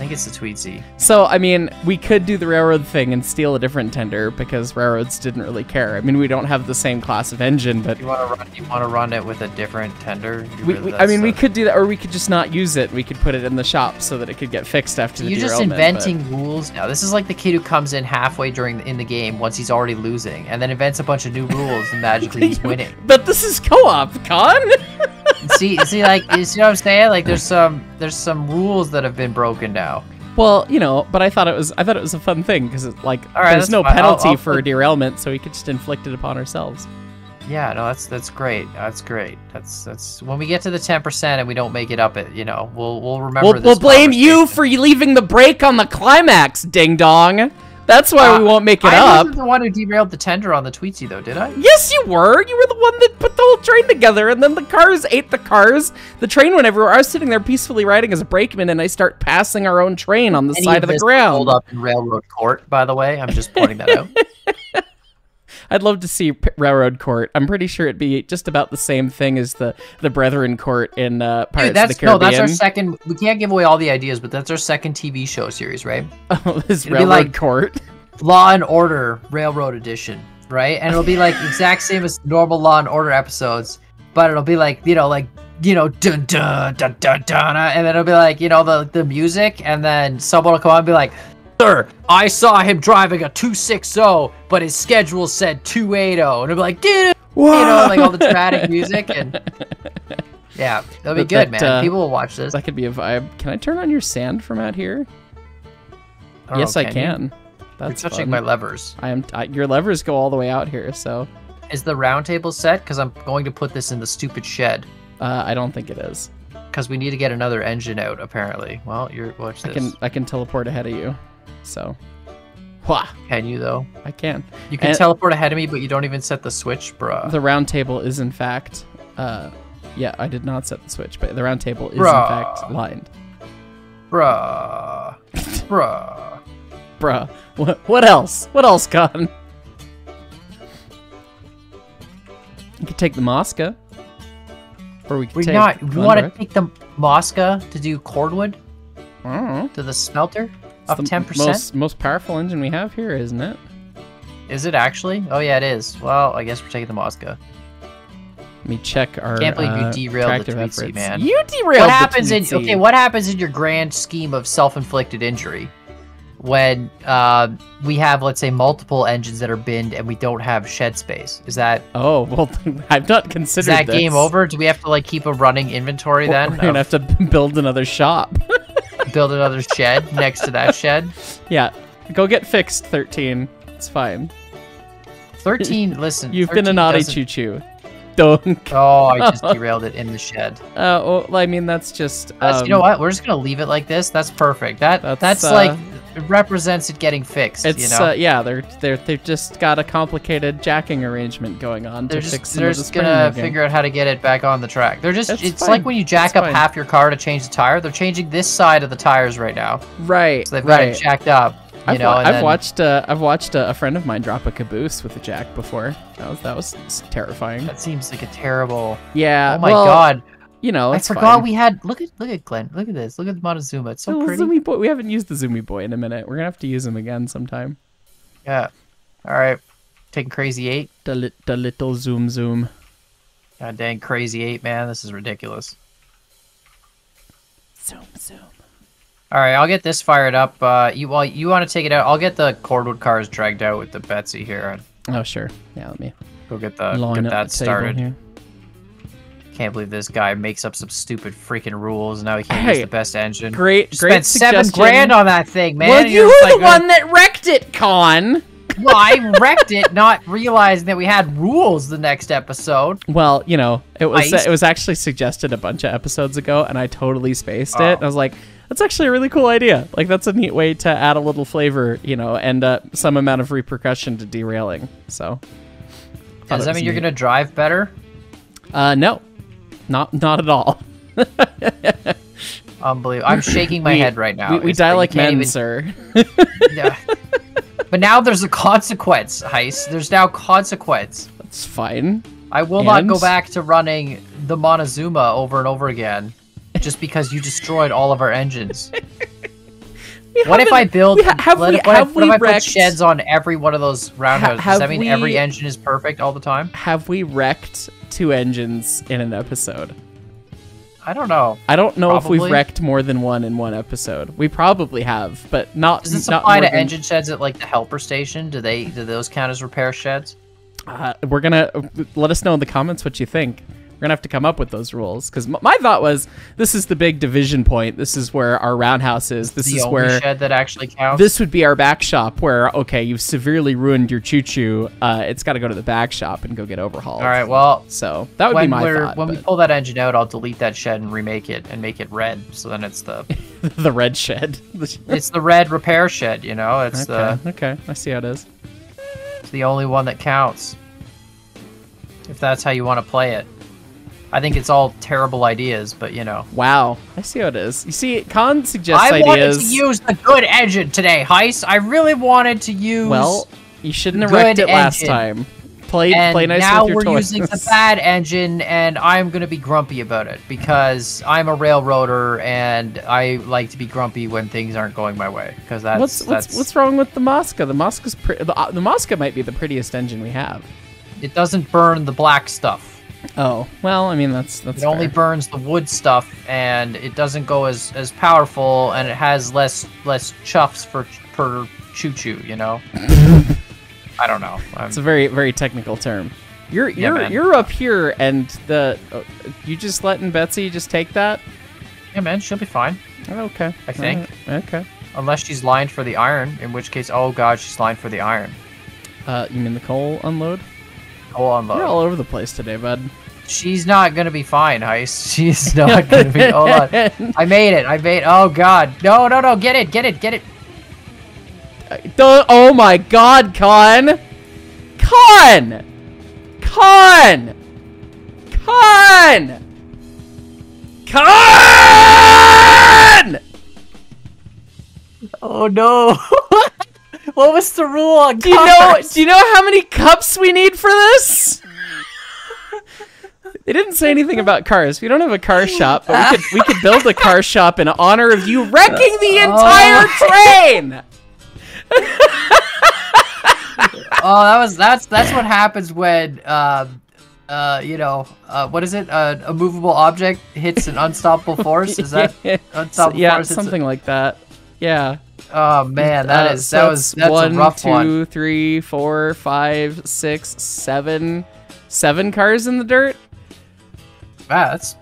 S2: I think it's the Tweetsie.
S1: So, I mean, we could do the railroad thing and steal a different tender because railroads didn't really care. I mean, we don't have the same class of engine, but
S2: You want to run? You want to run it with a different tender?
S1: We, we, I mean, we could do that, or we could just not use it. We could put it in the shop so that it could get fixed after the
S2: You're just
S1: derailment. but-
S2: inventing rules now. This is like the kid who comes in halfway during the, in the game once he's already losing, and then invents a bunch of new rules, and magically he's winning.
S1: But this is co-op, con.
S2: see, see, like, you see what I'm saying? Like, there's some, there's some rules that have been broken now.
S1: well, you know, but I thought it was, I thought it was a fun thing because, like,
S2: right,
S1: there's no
S2: fine. I'll-
S1: penalty
S2: I'll
S1: for
S2: put-
S1: derailment, so we could just inflict it upon ourselves.
S2: Yeah, no, that's that's great. That's great. That's that's when we get to the ten percent and we don't make it up. It you know we'll we'll remember.
S1: We'll,
S2: this
S1: we'll blame you for leaving the break on the climax, ding dong. That's why we
S2: Uh,
S1: won't make it
S2: I
S1: up.
S2: wasn't the one who derailed the tender on the Tweetsie though, did I?
S1: Yes, you were. You were the one that put the whole train together, and then the cars ate the cars. The train went everywhere. I was sitting there peacefully riding as a brakeman, and I start passing our own train on the
S2: Any
S1: side of the
S2: this
S1: ground.
S2: Hold up in railroad court, by the way. I'm just pointing that out.
S1: I'd love to see P- Railroad Court. I'm pretty sure it'd be just about the same thing as the the Brethren Court in uh, Pirates
S2: Dude, that's
S1: of the Caribbean.
S2: no, that's our second. We can't give away all the ideas, but that's our second TV show series, right?
S1: oh, this
S2: It'd
S1: Railroad
S2: like-
S1: Court.
S2: Law and Order Railroad Edition, right? And it'll be like exact same as normal Law and Order episodes, but it'll be like you know, like you know, dun dun dun dun dun, and then it'll be like you know the the music, and then someone will come on and be like, "Sir, I saw him driving a two six zero, but his schedule said 280. and it'll be like, "Dude," you know, like all the dramatic music, and yeah, that'll be
S1: But
S2: good,
S1: that,
S2: man.
S1: uh,
S2: People will watch this.
S1: That could be a vibe. Can I turn on your sand from out here?
S2: I
S1: yes,
S2: know,
S1: I
S2: you?
S1: can.
S2: You're
S1: That's
S2: touching
S1: fun.
S2: my levers.
S1: I am. I, your levers go all the way out here, so
S2: is the round table set? Because I'm going to put this in the stupid shed.
S1: Uh, I don't think it is.
S2: Because we need to get another engine out, apparently. Well, you're watch this.
S1: I can I can teleport ahead of you. So, Wha,
S2: Can you though?
S1: I can.
S2: You can
S1: And-
S2: teleport ahead of me, but you don't even set the switch, bruh.
S1: The round table is in fact, uh, yeah, I did not set the switch, but the round table is
S2: Bruh.
S1: in fact lined.
S2: bruh. bruh.
S1: Bruh, what, what else? What else, Con? You could take the Mosca. Or we could
S2: We
S1: take
S2: not. We want to take the Mosca to do cordwood
S1: know.
S2: to the smelter
S1: It's
S2: of
S1: the
S2: ten percent.
S1: Most, most powerful engine we have here, isn't it?
S2: Is it actually? Oh yeah, it is. Well, I guess we're taking the Mosca.
S1: Let me check our
S2: Can't believe you
S1: uh,
S2: derailed the Tweetsie, man.
S1: You derailed
S2: what
S1: the
S2: happens in okay? What happens in your grand scheme of self-inflicted injury when uh, we have, let's say, multiple engines that are binned and we don't have shed space? Is that
S1: Oh well, I've not considered
S2: is that
S1: this.
S2: game over? Do we have to like keep a running inventory then?
S1: We're gonna
S2: of
S1: have to build another shop.
S2: build another shed next to that shed.
S1: yeah, go get fixed, thirteen. It's fine.
S2: Thirteen. Listen,
S1: You've been a naughty
S2: doesn't-
S1: choo choo. Dunk.
S2: Oh, I just derailed it in the shed.
S1: Uh, well, I mean that's just.
S2: That's,
S1: um,
S2: you know what? We're just gonna leave it like this. That's perfect. That
S1: That's,
S2: that's,
S1: uh,
S2: like it represents it getting fixed.
S1: It's
S2: you know,
S1: uh, yeah, they're they're they've just got a complicated jacking arrangement going on
S2: they're
S1: to
S2: just
S1: fix
S2: they're
S1: the
S2: just gonna figure out how to get it back on the track. They're just
S1: That's
S2: it's like when you jack
S1: That's
S2: up
S1: fine.
S2: half your car to change the tire. They're changing this side of the tires right now,
S1: Right,
S2: so they've got
S1: right.
S2: it jacked up. You
S1: I've,
S2: know,
S1: I've
S2: then-
S1: watched uh, I've watched uh, a friend of mine drop a caboose with a jack before. That was that was terrifying.
S2: That seems like a terrible.
S1: Yeah.
S2: oh my
S1: well,
S2: god!
S1: You know,
S2: I forgot
S1: fine.
S2: we had. Look at look at Glenn. Look at this. Look at the Montezuma. It's so
S1: Oh,
S2: pretty.
S1: Zoomy boy. We haven't used the Zoomy boy in a minute. We're gonna have to use him again sometime.
S2: Yeah. All right. Taking crazy eight.
S1: The li- the little zoom zoom.
S2: God dang crazy eight, man. This is ridiculous.
S1: Zoom zoom.
S2: All right, I'll get this fired up. Uh, you well, you want to take it out? I'll get the cordwood cars dragged out with the Betsy here
S1: Oh sure. Yeah. Let me
S2: go get the
S1: line
S2: get that started.
S1: here.
S2: Can't believe this guy makes up some stupid freaking rules. And now he can't
S1: Hey,
S2: use the best engine.
S1: Great,
S2: Just
S1: great
S2: spent seven grand on that thing, man.
S1: well, you were
S2: just
S1: the
S2: like,
S1: one that wrecked it, Con.
S2: Well, I wrecked it, not realizing that we had rules the next episode.
S1: Well, you know, it was
S2: Ice.
S1: it was actually suggested a bunch of episodes ago, and I totally spaced
S2: Oh.
S1: it. I was like, that's actually a really cool idea. Like, that's a neat way to add a little flavor, you know, and uh, some amount of repercussion to derailing. So,
S2: Does that mean you're gonna drive better?
S1: Uh, no, not not at all.
S2: Unbelievable. I'm shaking my
S1: We-
S2: head right now.
S1: we, we die like men,
S2: even-
S1: sir.
S2: Yeah. But now there's a consequence, Hyce. There's now consequence.
S1: That's fine.
S2: I will not go back to running the Montezuma over and over again, just because you destroyed all of our engines.
S1: We
S2: What if I build?
S1: we ha- have
S2: what
S1: we
S2: if, what if-
S1: have
S2: what if
S1: we
S2: I put sheds on every one of those roundhouses? Does that mean every engine is perfect all the time?
S1: have we wrecked two engines in an episode?
S2: I don't know.
S1: I don't know if we've wrecked more than one in one episode. We probably have, but not.
S2: Does this
S1: not
S2: apply to
S1: than-
S2: engine sheds at like the helper station? Do they do those count as repair sheds?
S1: Uh, we're gonna let us know in the comments what you think. We're gonna have to come up with those rules because my thought was this is the big division point. This is where our roundhouse is. This
S2: the
S1: is
S2: only
S1: where
S2: shed that actually counts.
S1: this would be our back shop. Where okay, you've severely ruined your choo choo. Uh, it's got to go to the back shop and go get overhauled.
S2: All right. Well,
S1: So that would be my thought.
S2: when we pull that engine out, I'll delete that shed and remake it and make it red. So then it's the
S1: the red shed.
S2: it's the red repair shed. You know, it's
S1: okay,
S2: the
S1: okay, I see how it is.
S2: it's the only one that counts. If that's how you want to play it. I think it's all terrible ideas, but you know.
S1: Wow, I see how it is. You see, Khan suggests
S2: I wanted to use the good engine today, Hyce. I really wanted to use.
S1: well, you shouldn't have wrecked it last time. Play
S2: and
S1: play nice
S2: now
S1: with your
S2: we're
S1: toys.
S2: using the bad engine, and I'm gonna be grumpy about it because I'm a railroader and I like to be grumpy when things aren't going my way. Because that's
S1: what's
S2: that's
S1: what's what's wrong with the Mosca? The Mosca's pre- the, uh, the Mosca might be the prettiest engine we have.
S2: it doesn't burn the black stuff.
S1: Oh well, I mean that's that's
S2: It only burns the wood stuff, and it doesn't go as as powerful, and it has less less chuffs for per choo choo. You know. I don't know. I'm,
S1: It's a very very technical term. You're you're
S2: man.
S1: you're up here, and the uh, you just letting Betsy just take that?
S2: yeah, man, she'll be fine.
S1: Okay,
S2: I think.
S1: Alright, okay.
S2: Unless she's lined for the iron, in which case, oh god, she's lined for the iron.
S1: Uh, you mean the coal unload?
S2: Coal unload.
S1: You're all over the place today, bud.
S2: She's not gonna be fine, Hyce. She's not gonna be. Hold on. I made it. I made. Oh God. No, no, no. Get it. Get it. Get it.
S1: Don't, oh my god, Con! Con! Con! Con! Con!
S2: Oh no. what was the rule on
S1: Do you know do you know how many cups we need for this? They didn't say anything about cars. We don't have a car shop, but we could we could build a car shop in honor of you wrecking the entire train.
S2: Oh, that was that's that's what happens when um uh you know uh what is it uh, a movable object hits an unstoppable force is that unstoppable
S1: yeah,
S2: force a-
S1: something like that. Yeah.
S2: oh man that
S1: Uh,
S2: is that was
S1: that's one,
S2: a rough one
S1: two, three, four, five, six, seven, seven cars in the dirt.
S2: wow that's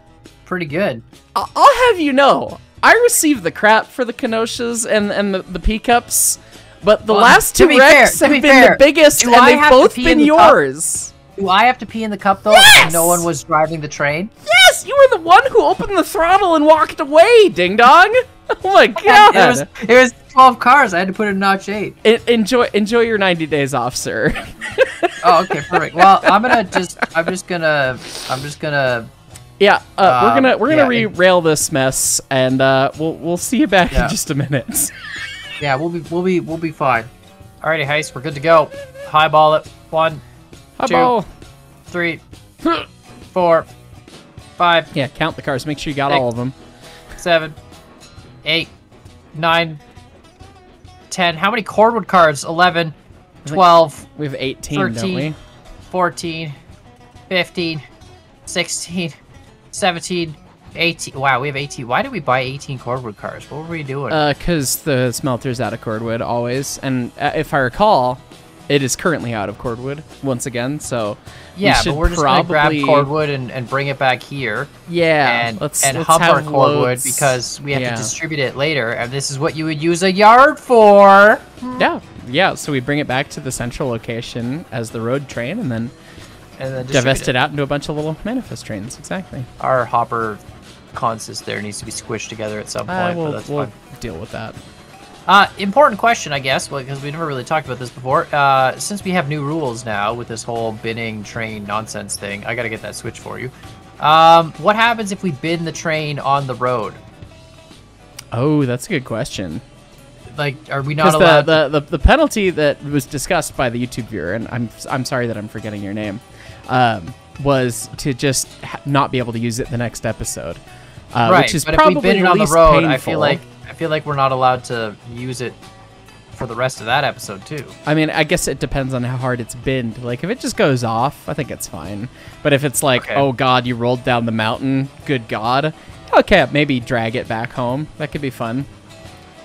S2: pretty good
S1: I- I'll have you know, I received the crap for the Kenosha's and and the, the P but the
S2: Well,
S1: last two
S2: be fair-
S1: wrecks have
S2: be
S1: been
S2: fair,
S1: the biggest,
S2: do
S1: and
S2: I
S1: they've both been
S2: the cup?
S1: yours.
S2: do I have to pee in the cup though
S1: Yes!
S2: no one was driving the train
S1: Yes, you were the one who opened the throttle and walked away, ding dong. Oh my god!
S2: it was it was 12 cars I had to put in notch 8
S1: En- enjoy enjoy your 90 days off, sir.
S2: oh okay perfect well I'm gonna just I'm just gonna I'm just gonna
S1: yeah, uh, we're
S2: Um,
S1: gonna we're gonna
S2: yeah, it-
S1: re-rail this mess, and uh, we'll we'll see you back
S2: Yeah.
S1: in just a minute.
S2: Yeah, we'll be we'll be we'll be fine. Alrighty, Hyce, we're good to go. Highball it. One, Two.
S1: Highball.
S2: three, four, five,
S1: Yeah, count the cars. Make sure you got
S2: Six.
S1: all of them.
S2: seven, eight, nine, ten. How many cordwood cards? Eleven, twelve,
S1: We have 18, 13, don't
S2: 13.
S1: we?
S2: fourteen, fifteen, sixteen, seventeen, eighteen. Wow, we have 18. Why did we buy 18 cordwood cards? What were we doing?
S1: Uh, cause the smelter's out of cordwood always, and uh, if I recall, it is currently out of cordwood once again. So we
S2: yeah,
S1: should
S2: but we're just
S1: probably
S2: gonna grab cordwood and, and bring it back here.
S1: yeah,
S2: and
S1: let's
S2: and
S1: let's
S2: our cordwood
S1: loads.
S2: because we have
S1: yeah.
S2: to distribute it later, and this is what you would use a yard for.
S1: Yeah, yeah. So we bring it back to the central location as the road train, and then
S2: And then
S1: divest it out into a bunch of little manifest trains. Exactly.
S2: Our hopper consist there needs to be squished together at some point,
S1: Uh, we'll we'll deal with that.
S2: Uh, important question, I guess, because we never really talked about this before. Uh, since we have new rules now with this whole binning train nonsense thing, I gotta get that switch for you. Um, what happens if we bin the train on the road?
S1: Oh, that's a good question.
S2: Like, are we not allowed?
S1: the, the, the the penalty that was discussed by the YouTube viewer, and I'm I'm sorry that I'm forgetting your name, um, was to just ha- not be able to use it the next episode, uh,
S2: right,
S1: which is
S2: but if
S1: probably
S2: we bin it on the road,
S1: painful.
S2: I feel like I feel like we're not allowed to use it for the rest of that episode too.
S1: I mean, I guess it depends on how hard it's binned. Like, if it just goes off, I think it's fine. But if it's like,
S2: Okay.
S1: oh god, you rolled down the mountain, good god, okay, maybe drag it back home. That could be fun.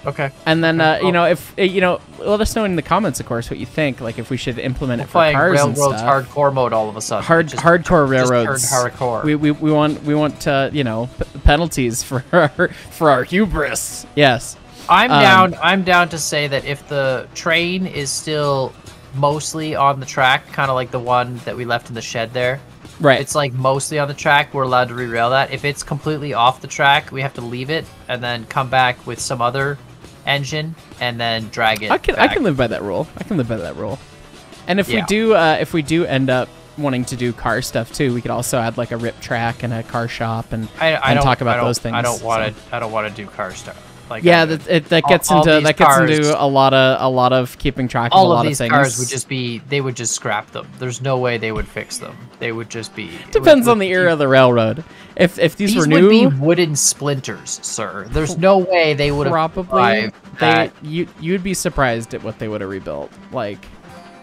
S2: Okay.
S1: And then, uh,
S2: Well-
S1: you know, if uh, you know, let us know in the comments, of course, what you think. Like, if we should implement it for cars and
S2: railroads
S1: stuff.
S2: hardcore mode all of a sudden.
S1: Hard,
S2: Just-
S1: hardcore railroads.
S2: hardcore.
S1: We, we, we want we want uh, you know p- penalties for our for our hubris. Yes.
S2: I'm
S1: Um,
S2: down. I'm down to say that if the train is still mostly on the track, kind of like the one that we left in the shed there,
S1: Right.
S2: it's like mostly on the track. We're allowed to rerail that. If it's completely off the track, we have to leave it and then come back with some other engine and then drag it.
S1: I can I can live by that rule. I can live by that rule. And if we do uh, if we do end up wanting to do car stuff too, we could also add like a rip track and a car shop and
S2: I, I
S1: and talk about those things.
S2: I don't want to. I don't want to do car stuff. Like
S1: Yeah,
S2: uh,
S1: that it, that gets
S2: all
S1: into
S2: these
S1: that gets
S2: cars-
S1: into a lot of a lot of keeping track of a
S2: all
S1: lot
S2: of these
S1: things.
S2: cars would just be. They would just scrap them. There's no way they would fix them. They would just be.
S1: depends
S2: would
S1: on the era of the railroad. If if these,
S2: These
S1: were
S2: would
S1: new,
S2: be wooden splinters, sir. There's no way they would have
S1: probably they
S2: that.
S1: you you'd be surprised at what they would have rebuilt. Like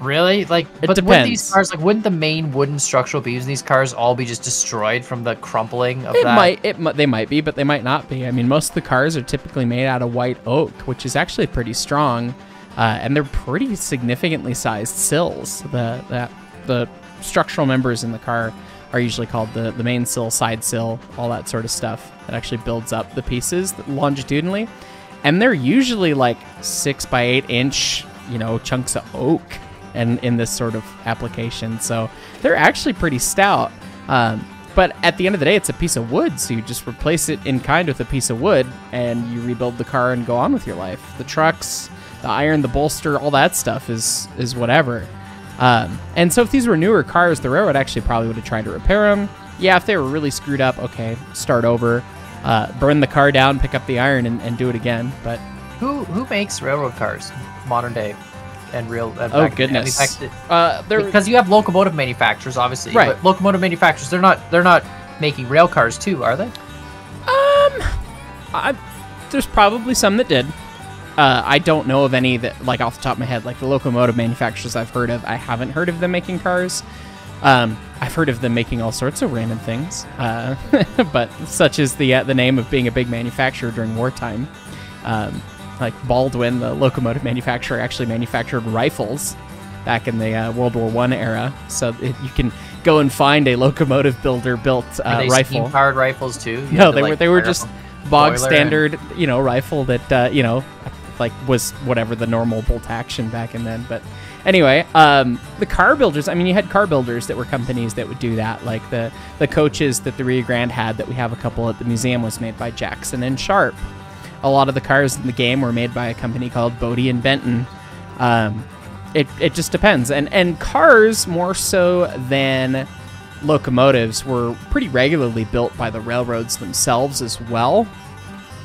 S2: Really? Like,
S1: It
S2: but wouldn't these cars, like, wouldn't the main wooden structural beams in these cars all be just destroyed from the crumpling of
S1: It
S2: that?
S1: might, it mi- they might be, but they might not be. I mean, most of the cars are typically made out of white oak, which is actually pretty strong, uh, and they're pretty significantly sized sills. The that the structural members in the car are usually called the the main sill, side sill, all that sort of stuff that actually builds up the pieces longitudinally, and they're usually like six by eight inch, you know, chunks of oak. And in this sort of application. So they're actually pretty stout. Um, but at the end of the day, it's a piece of wood, so you just replace it in kind with a piece of wood, and you rebuild the car and go on with your life. The trucks, the iron, the bolster, all that stuff is is whatever. Um, and so if these were newer cars, the railroad actually probably would have tried to repair them. Yeah, if they were really screwed up, okay, start over, uh, burn the car down, pick up the iron, and, and do it again. But
S2: Who who makes railroad cars modern day and real? And
S1: oh goodness,
S2: I mean, back
S1: uh,
S2: because you have locomotive manufacturers, obviously.
S1: Right.
S2: But locomotive manufacturers, they're not they're not making rail cars too, are they?
S1: Um, I, there's probably some that did. Uh, I don't know of any that, like off the top of my head, like the locomotive manufacturers I've heard of. I haven't heard of them making cars. Um, I've heard of them making all sorts of random things, uh, but such is the uh, the name of being a big manufacturer during wartime. Um, like Baldwin, the locomotive manufacturer, actually manufactured rifles back in the uh, World War One era. So it, you can go and find a locomotive builder built uh,
S2: they
S1: rifle.
S2: steam-powered rifles too? You
S1: No,
S2: to,
S1: they were they were just bog standard, you know, rifle that uh, you know, like was whatever the normal bolt action back in then. But anyway, um, the car builders. I mean, you had car builders that were companies that would do that. Like the the coaches that the Rio Grande had that we have a couple at the museum was made by Jackson and Sharp. A lot of the cars in the game were made by a company called Bodie and Benton. Um, it, it just depends, and and cars more so than locomotives were pretty regularly built by the railroads themselves as well.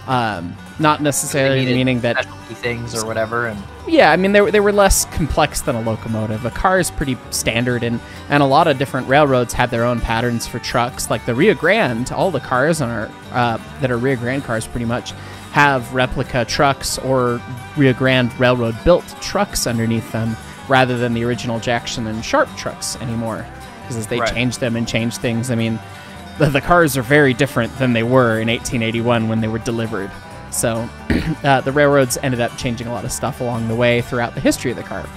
S1: Um, not necessarily meaning that
S2: things or whatever, and
S1: yeah, I mean they, were- they were less complex than a locomotive. A car is pretty standard, and and a lot of different railroads had their own patterns for trucks. Like the Rio Grande, all the cars on our uh, that are Rio Grande cars pretty much have replica trucks or Rio Grande Railroad built trucks underneath them, rather than the original Jackson and Sharp trucks anymore, because as they
S2: Right.
S1: changed them and changed things, I mean. The, the cars are very different than they were in 1881 when they were delivered. So uh, the railroads ended up changing a lot of stuff along the way throughout the history of the car.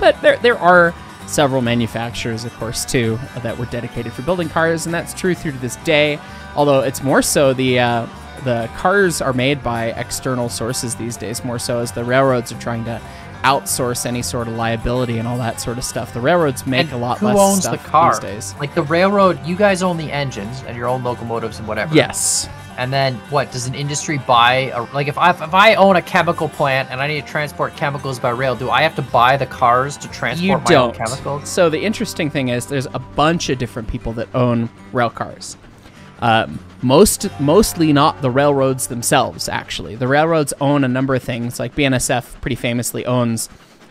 S1: But there, there are several manufacturers, of course, too, that were dedicated for building cars, and that's true through to this day. Although it's more so the uh, the cars are made by external sources these days, more so as the railroads are trying to outsource any sort of liability and all that sort of stuff. The railroads make
S2: and
S1: a lot
S2: who
S1: less
S2: owns
S1: stuff
S2: the car?
S1: these days.
S2: Like the railroad, you guys own the engines and your own locomotives and whatever.
S1: Yes.
S2: And then what? Does an industry buy a, like if I if I own a chemical plant and I need to transport chemicals by rail, do I have to buy the cars to transport
S1: you
S2: my
S1: don't.
S2: own chemicals?
S1: So the interesting thing is, there's a bunch of different people that own rail cars. Um, most, mostly not the railroads themselves. Actually, the railroads own a number of things. Like BNSF, pretty famously owns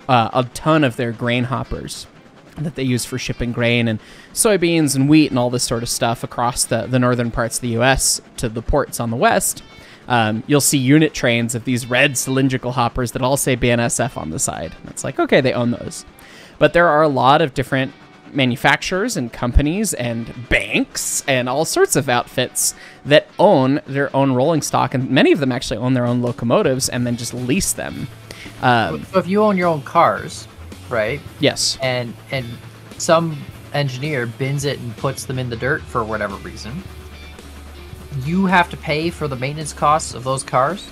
S1: uh, a ton of their grain hoppers that they use for shipping grain and soybeans and wheat and all this sort of stuff across the, the northern parts of the U.S. to the ports on the west. Um, you'll see unit trains of these red cylindrical hoppers that all say BNSF on the side. It's like, okay, they own those. But there are a lot of different manufacturers and companies and banks and all sorts of outfits that own their own rolling stock. And many of them actually own their own locomotives and then just lease them. Um,
S2: So if you own your own cars, right,
S1: yes.
S2: and and some engineer bins it and puts them in the dirt for whatever reason, you have to pay for the maintenance costs of those cars.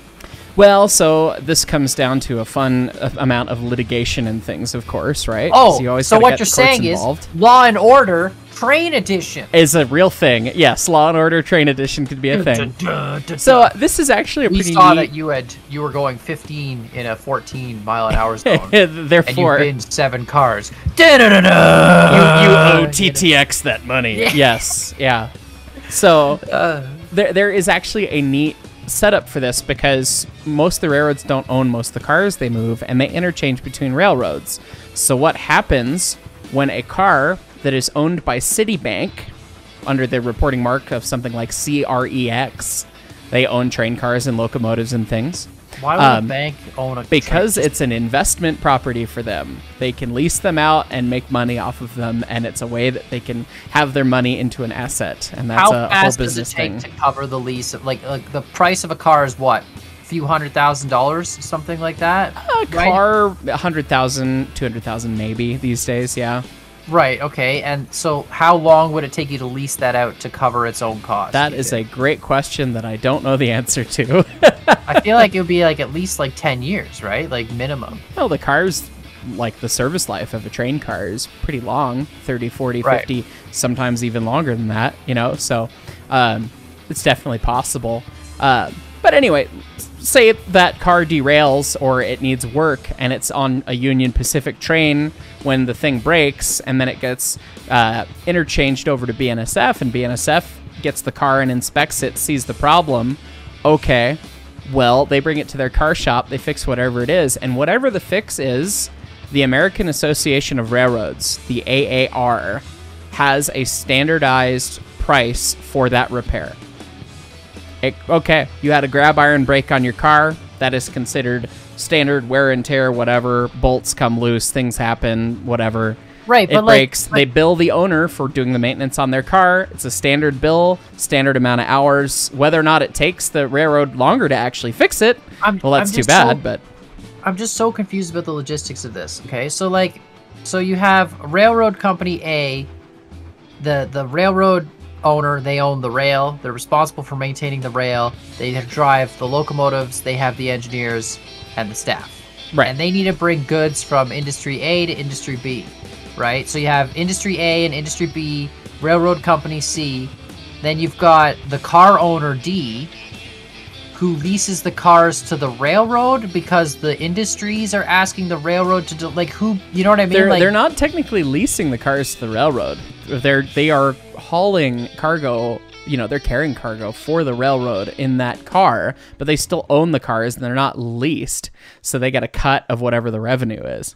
S1: Well, so this comes down to a fun amount of litigation and things, of course, right?
S2: Oh,
S1: you always
S2: so what you're
S1: the courts
S2: saying
S1: involved.
S2: is Law and Order Train Edition.
S1: is a real thing. Yes, Law and Order Train Edition could be a thing. So
S2: So
S1: uh, this is actually a
S2: we
S1: pretty
S2: saw
S1: neat.
S2: that you had you were going 15 in a 14 mile an hour zone, and you
S1: Therefore, you,
S2: seven cars. Da-da-da-da!
S1: you owe TTX that money. Yes, yeah. So
S2: Uh,
S1: there, there is actually a neat setup for this because most of the railroads don't own most of the cars they move and they interchange between railroads. So what happens when a car that is owned by Citibank under the reporting mark of something like CREX, they own train cars and locomotives and things.
S2: Why would
S1: Um,
S2: a bank own a
S1: Because it's an investment property for them. They can lease them out and make money off of them, and it's a way that they can have their money into an asset, and that's
S2: how
S1: a whole
S2: fast does
S1: business
S2: it take
S1: thing.
S2: to cover the lease? Like, like the price of a car is what, a few hundred thousand dollars, something like that.
S1: A
S2: right?
S1: car, 100,000, 200,000 maybe these days, yeah.
S2: Right. Okay. And so, how long would it take you to lease that out to cover its own cost?
S1: That is
S2: think?
S1: a great question that I don't know the answer to.
S2: I feel like it would be like at least like ten years, right? Like minimum.
S1: well, the cars like the service life of a train car is pretty long 30 40
S2: Right.
S1: 50 sometimes even longer than that you know so um, it's definitely possible uh, but anyway say that car derails or it needs work and it's on a union pacific train when the thing breaks and then it gets uh, interchanged over to bnsf and bnsf gets the car and inspects it sees the problem okay well, they bring it to their car shop, they fix whatever it is, and whatever the fix is, the American Association of Railroads, the AAR, has a standardized price for that repair. It- okay, you had a grab iron break on your car, that is considered standard wear and tear, whatever. Bolts come loose, things happen, whatever.
S2: Right,
S1: It
S2: but like-
S1: breaks. they bill the owner for doing the maintenance on their car. It's a standard bill, standard amount of hours. Whether or not it takes the railroad longer to actually fix it,
S2: I'm-
S1: well, that's too
S2: just so-
S1: bad. but
S2: I'm just so confused about the logistics of this. Okay, so like, so you have railroad company A, the the railroad owner, they own the rail. They're responsible for maintaining the rail. They have drive the locomotives. They have the engineers and the staff.
S1: Right.
S2: And they need to bring goods from industry A to industry B, right? So you have industry A and industry B, railroad company C. Then you've got the car owner D, who leases the cars to the railroad because the industries are asking the railroad to do, like who you know what I mean?
S1: they're
S2: like,
S1: they're not technically leasing the cars to the railroad. They're they are hauling cargo. You know, they're carrying cargo for the railroad in that car, but they still own the cars and they're not leased, so they get a cut of whatever the revenue is.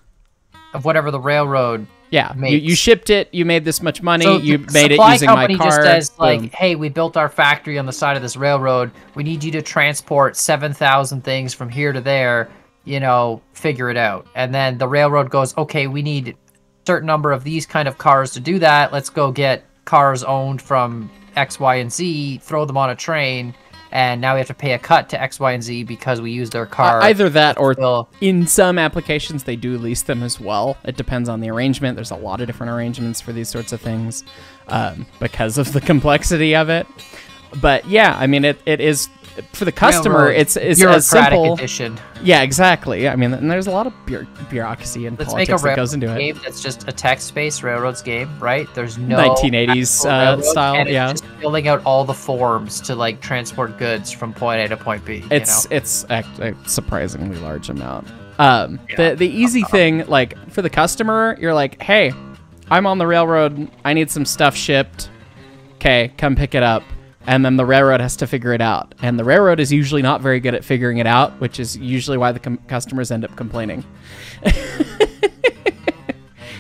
S2: of whatever the railroad.
S1: Yeah, you, you shipped it, you made this much money,
S2: So
S1: you made it
S2: supply
S1: using my
S2: company
S1: car.
S2: just says like,
S1: boom.
S2: "Hey, we built our factory on the side of this railroad. We need you to transport seven thousand things from here to there. You know, figure it out." And then the railroad goes, "Okay, we need certain number of these kind of cars to do that. Let's go get cars owned from X, Y, and Z. Throw them on a train." And now we have to pay a cut to X, Y, and Z because we used their car.
S1: Uh, either that or
S2: Still-
S1: in some applications they do lease them as well. It depends on the arrangement. There's a lot of different arrangements for these sorts of things um, because of the complexity of it. But yeah, I mean, it, it is for the customer.
S2: Railroad
S1: It's it's as simple.
S2: edition.
S1: Yeah, exactly. I mean, and there's a lot of bureau- bureaucracy and
S2: Let's make a
S1: politics that goes into it.
S2: game that's just a text-based railroads game, right? There's no
S1: 1980s, uh, style, yeah.
S2: just filling out all the forms to like transport goods from point A to point B.
S1: It's
S2: you know?
S1: it's act- a surprisingly large amount. Um, the the easy thing, like for the customer, you're like, hey, I'm on the railroad. I need some stuff shipped. Okay, come pick it up. And then the railroad has to figure it out. And the railroad is usually not very good at figuring it out, which is usually why the com- customers end up complaining.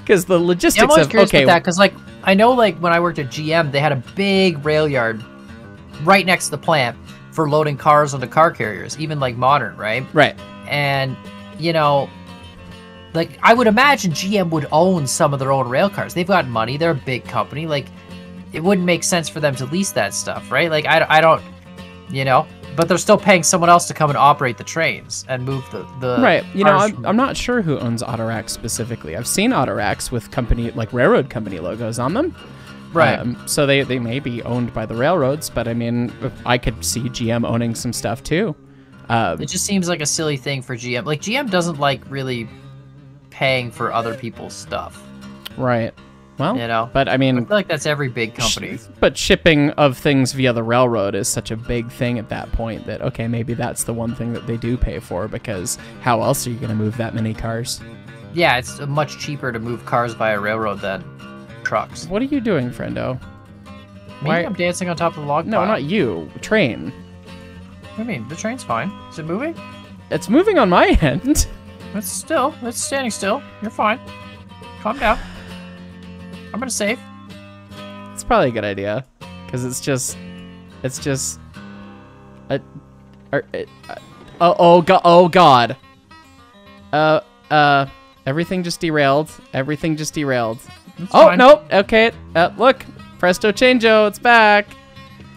S1: Because the
S2: Yeah,
S1: logistics
S2: I'm always
S1: of
S2: curious
S1: okay,
S2: about that because like I know like when I worked at GM, they had a big rail yard right next to the plant for loading cars onto car carriers, even like modern, right?
S1: right?
S2: and you know like i would imagine gm would own some of their own rail cars they've got money they're a big company like it wouldn't make sense for them to lease that stuff right like i, I don't you know but they're still paying someone else to come and operate the trains and move the, the
S1: Right. You know, I'm, I'm not sure who owns Autoracks specifically. I've seen Autoracks with company like railroad company logos on them.
S2: Right.
S1: Um, so they, they may be owned by the railroads, but I mean, I could see GM owning some stuff too. Um,
S2: it just seems like a silly thing for gm like gm doesn't like really paying for other people's stuff
S1: right. Well,
S2: you know
S1: but I
S2: i
S1: mean,
S2: feel like that's every big company
S1: sh- but shipping of things via the railroad is such a big thing at that point that okay, maybe that's the one thing that they do pay for because how else are you going to move that many cars?
S2: yeah it's much cheaper to move cars via railroad than trucks
S1: What are you doing, friendo?
S2: Me,
S1: Why-
S2: I'm dancing on top of the log
S1: No,
S2: pile.
S1: not you. Train.
S2: What do you mean? The train's fine. Is it moving?
S1: It's moving on my end.
S2: It's still. It's standing still. You're fine. Calm down. I'm gonna save.
S1: It's probably a good idea because it's just, it's just, er, uh, oh oh god oh god, uh uh everything just derailed. Everything just derailed.
S2: It's
S1: Oh
S2: fine.
S1: nope. Okay. Uh, look, presto changeo. It's back.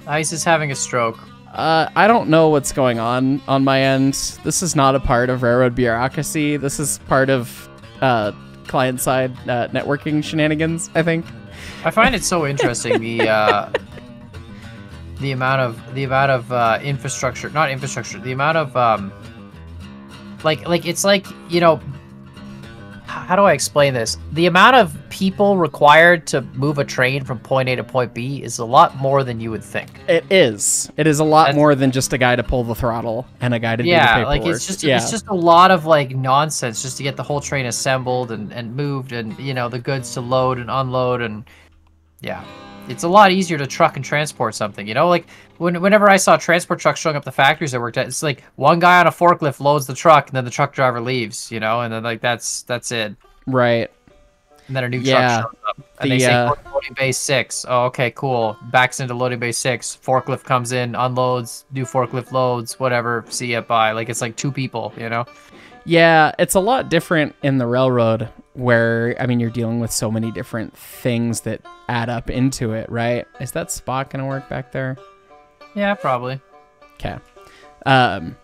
S2: Hyce is having a stroke.
S1: Uh, I don't know what's going on on my end. This is not a part of railroad bureaucracy. This is part of uh, client side uh, networking shenanigans. I think.
S2: I find it so interesting the uh, the amount of the amount of uh, infrastructure, not infrastructure, the amount of um, like like it's like you know, how do I explain this? The amount of people required to move a train from point A to point B is a lot more than you would think.
S1: It is. It is a lot
S2: That's-
S1: more than just a guy to pull the throttle and a guy to do the
S2: Yeah,
S1: paperwork.
S2: like it's just
S1: yeah.
S2: it's just a lot of like nonsense just to get the whole train assembled and and moved and you know the goods to load and unload and yeah. It's a lot easier to truck and transport something, you know? Like when, whenever I saw transport trucks showing up the factories I worked at, it's like one guy on a forklift loads the truck and then the truck driver leaves, you know, and then like that's that's it.
S1: right.
S2: And then a new
S1: Yeah,
S2: truck shows up. And
S1: the,
S2: they say
S1: uh,
S2: loading bay six. Oh, okay, cool. Backs into loading bay six. Forklift comes in, unloads, new forklift loads, whatever. See it by. Like it's like two people, you know?
S1: Yeah, it's a lot different in the railroad where I mean you're dealing with so many different things that add up into it, right? Is that spot gonna work back there?
S2: Yeah, probably.
S1: Okay. Um,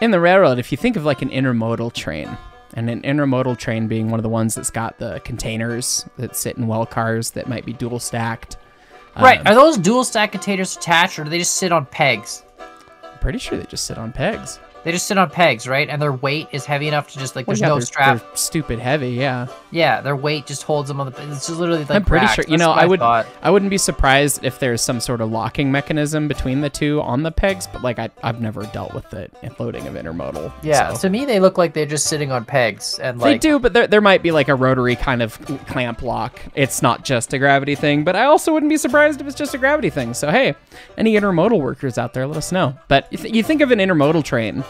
S1: in the railroad, if you think of like an intermodal train, and an intermodal train being one of the ones that's got the containers that sit in well cars that might be dual stacked.
S2: right.
S1: um,
S2: Are those dual stack containers attached or do they just sit on pegs?
S1: I'm pretty sure they just sit on pegs.
S2: They just sit on pegs, right? And their weight is heavy enough to just like
S1: Well,
S2: there's
S1: yeah,
S2: no
S1: they're,
S2: strap.
S1: They're stupid heavy, yeah.
S2: Yeah, their weight just holds them on the. It's just literally like.
S1: I'm pretty
S2: racks.
S1: sure. You
S2: That's
S1: know, I would.
S2: thought.
S1: I wouldn't be surprised if there's some sort of locking mechanism between the two on the pegs, but like I, I've never dealt with the loading of intermodal.
S2: Yeah,
S1: so.
S2: to me they look like they're just sitting on pegs and
S1: They do, but there, there might be like a rotary kind of clamp lock. It's not just a gravity thing, but I also wouldn't be surprised if it's just a gravity thing. So, hey, any intermodal workers out there, let us know. But if you think of an intermodal train,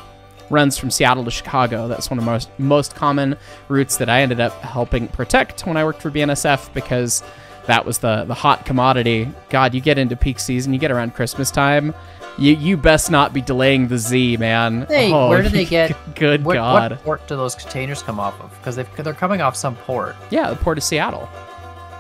S1: runs from Seattle to Chicago. That's one of the most most common routes that I ended up helping protect when I worked for BNSF because that was the the hot commodity. God, you get into peak season, you get around Christmas time. You, you best not be delaying the Z, man.
S2: Hey,
S1: Oh,
S2: where do they get?
S1: Good
S2: what,
S1: God.
S2: What port do those containers come off of? Because they're coming off some port.
S1: Yeah, the port of Seattle.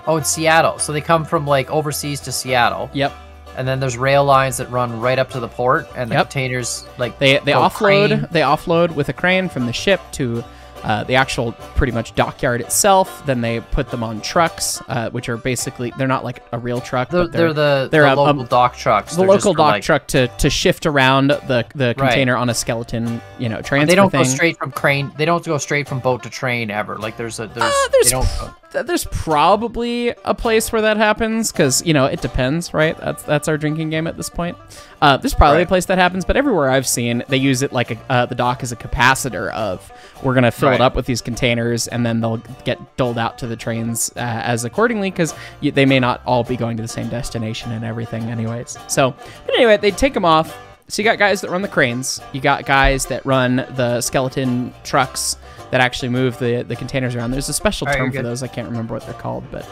S2: Oh, it's Seattle. So they come from like overseas to Seattle,
S1: Yep.
S2: And then there's rail lines that run right up to the port, and the
S1: Yep.
S2: containers like
S1: They they offload
S2: crane.
S1: they offload with a crane from the ship to uh, the actual pretty much dockyard itself. Then they put them on trucks, uh, which are basically they're not like a real truck,
S2: They're,
S1: but
S2: they're, the,
S1: they're
S2: the
S1: a- a-
S2: local dock trucks.
S1: the
S2: They're
S1: local dock
S2: like-
S1: truck to, to shift around the the container on a skeleton, you know, transfer
S2: They don't
S1: thing.
S2: go straight from crane. They don't go straight from boat to train ever. Like there's a there's,
S1: Uh, there's
S2: they don't.
S1: Th- There's probably a place where that happens because you know it depends, right? That's that's our drinking game at this point. Uh, there's probably a place that happens, but everywhere I've seen, they use it like a, uh, the dock as a capacitor of we're gonna fill it up with these containers and then they'll get doled out to the trains uh, as accordingly because they may not all be going to the same destination and everything, anyways. So, but anyway, they take them off. So you got guys that run the cranes. You got guys that run the skeleton trucks that actually move the, the containers around. There's a special
S2: right,
S1: term for those. I can't remember what they're called, but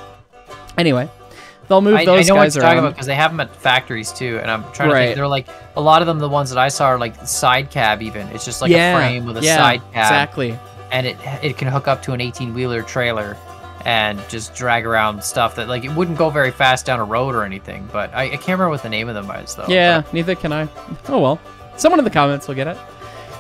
S1: anyway, they'll move
S2: I, I
S1: those
S2: know what
S1: guys
S2: you're talking
S1: around.
S2: about because they have them at factories too, and I'm trying to think. They're like a lot of them. The ones that I saw are like side cab. Even it's just like
S1: yeah,
S2: a frame with a
S1: yeah,
S2: side cab,
S1: Exactly.
S2: and it it can hook up to an 18 wheeler trailer and just drag around stuff that like it wouldn't go very fast down a road or anything. But I, I can't remember what the name of them is though.
S1: Yeah, neither can I. Oh well. Someone in the comments will get it.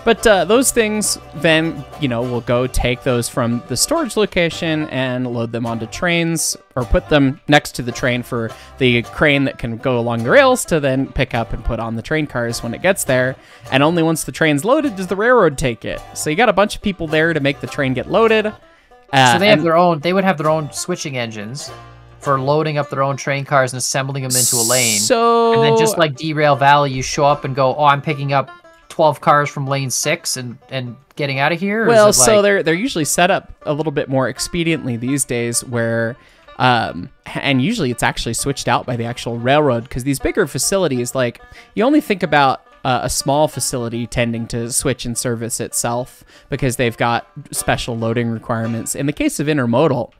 S1: But uh, those things then, you know, will go take those from the storage location and load them onto trains or put them next to the train for the crane that can go along the rails to then pick up and put on the train cars when it gets there. And only once the train's loaded does the railroad take it. So you got a bunch of people there to make the train get loaded. Uh,
S2: So they have their own. They would have their own switching engines for loading up their own train cars and assembling them into a lane.
S1: So
S2: and then just like derail valley, you show up and go, "Oh, I'm picking up 12 cars from lane six and and getting out of here."
S1: Well,
S2: it
S1: so they're they're usually set up a little bit more expediently these days, where um, and usually it's actually switched out by the actual railroad because these bigger facilities, like you only think about uh, a small facility tending to switch and service itself because they've got special loading requirements. In the case of intermodal.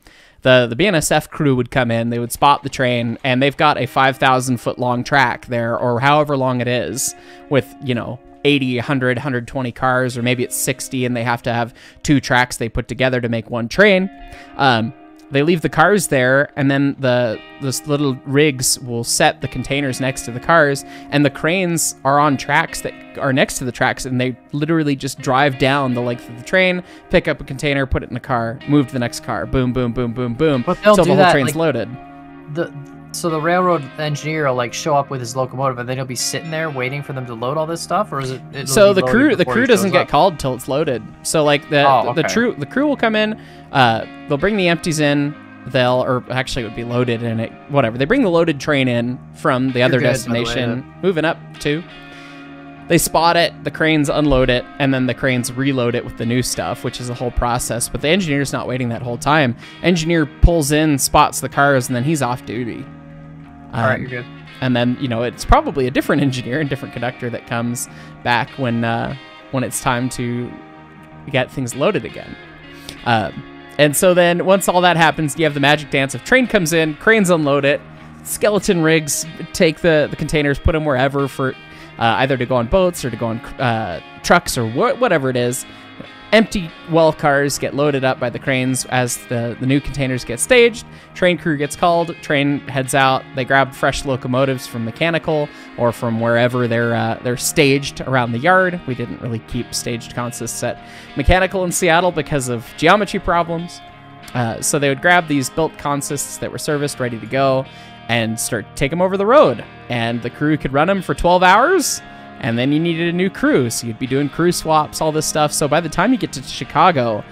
S1: The, the BNSF crew would come in, they would spot the train, and they've got a 5,000 foot long track there, or however long it is, with, you know, 80, 100, 120 cars, or maybe it's 60 and they have to have two tracks they put together to make one train. Um, they leave the cars there, and then the those little rigs will set the containers next to the cars, and the cranes are on tracks that are next to the tracks, and they literally just drive down the length of the train, pick up a container, put it in a car, move to the next car, boom, boom, boom, boom, boom, until the whole
S2: that,
S1: train's
S2: like-
S1: loaded.
S2: the so the railroad engineer will like show up with his locomotive, and then he'll be sitting there waiting for them to load all this stuff, or is it?
S1: so the crew the crew doesn't get
S2: up?
S1: called till it's loaded so like the
S2: Oh,
S1: the
S2: okay.
S1: crew the crew will come in uh they'll bring the empties in they'll or actually it would be loaded and it whatever they bring the loaded train in from the other
S2: good, by the way,
S1: destination moving up to they spot it the cranes unload it and then the cranes reload it with the new stuff which is a whole process but the engineer's not waiting that whole time engineer pulls in spots the cars and then he's off duty
S2: All right,
S1: Um,
S2: you're good.
S1: and then you know it's probably a different engineer and different conductor that comes back when uh, when it's time to get things loaded again. Um, and so then once all that happens, you have the magic dance of train comes in, cranes unload it, skeleton rigs take the the containers, put them wherever for uh, either to go on boats or to go on uh, trucks or wha- whatever it is. Empty well cars get loaded up by the cranes as the, the new containers get staged. Train crew gets called. Train heads out. They grab fresh locomotives from mechanical or from wherever they're uh, they're staged around the yard. We didn't really keep staged consists at mechanical in Seattle because of geometry problems. Uh, so they would grab these built consists that were serviced, ready to go, and start take them over the road. And the crew could run them for 12 hours, and then you needed a new crew, so you'd be doing crew swaps, all this stuff. So by the time you get to Chicago,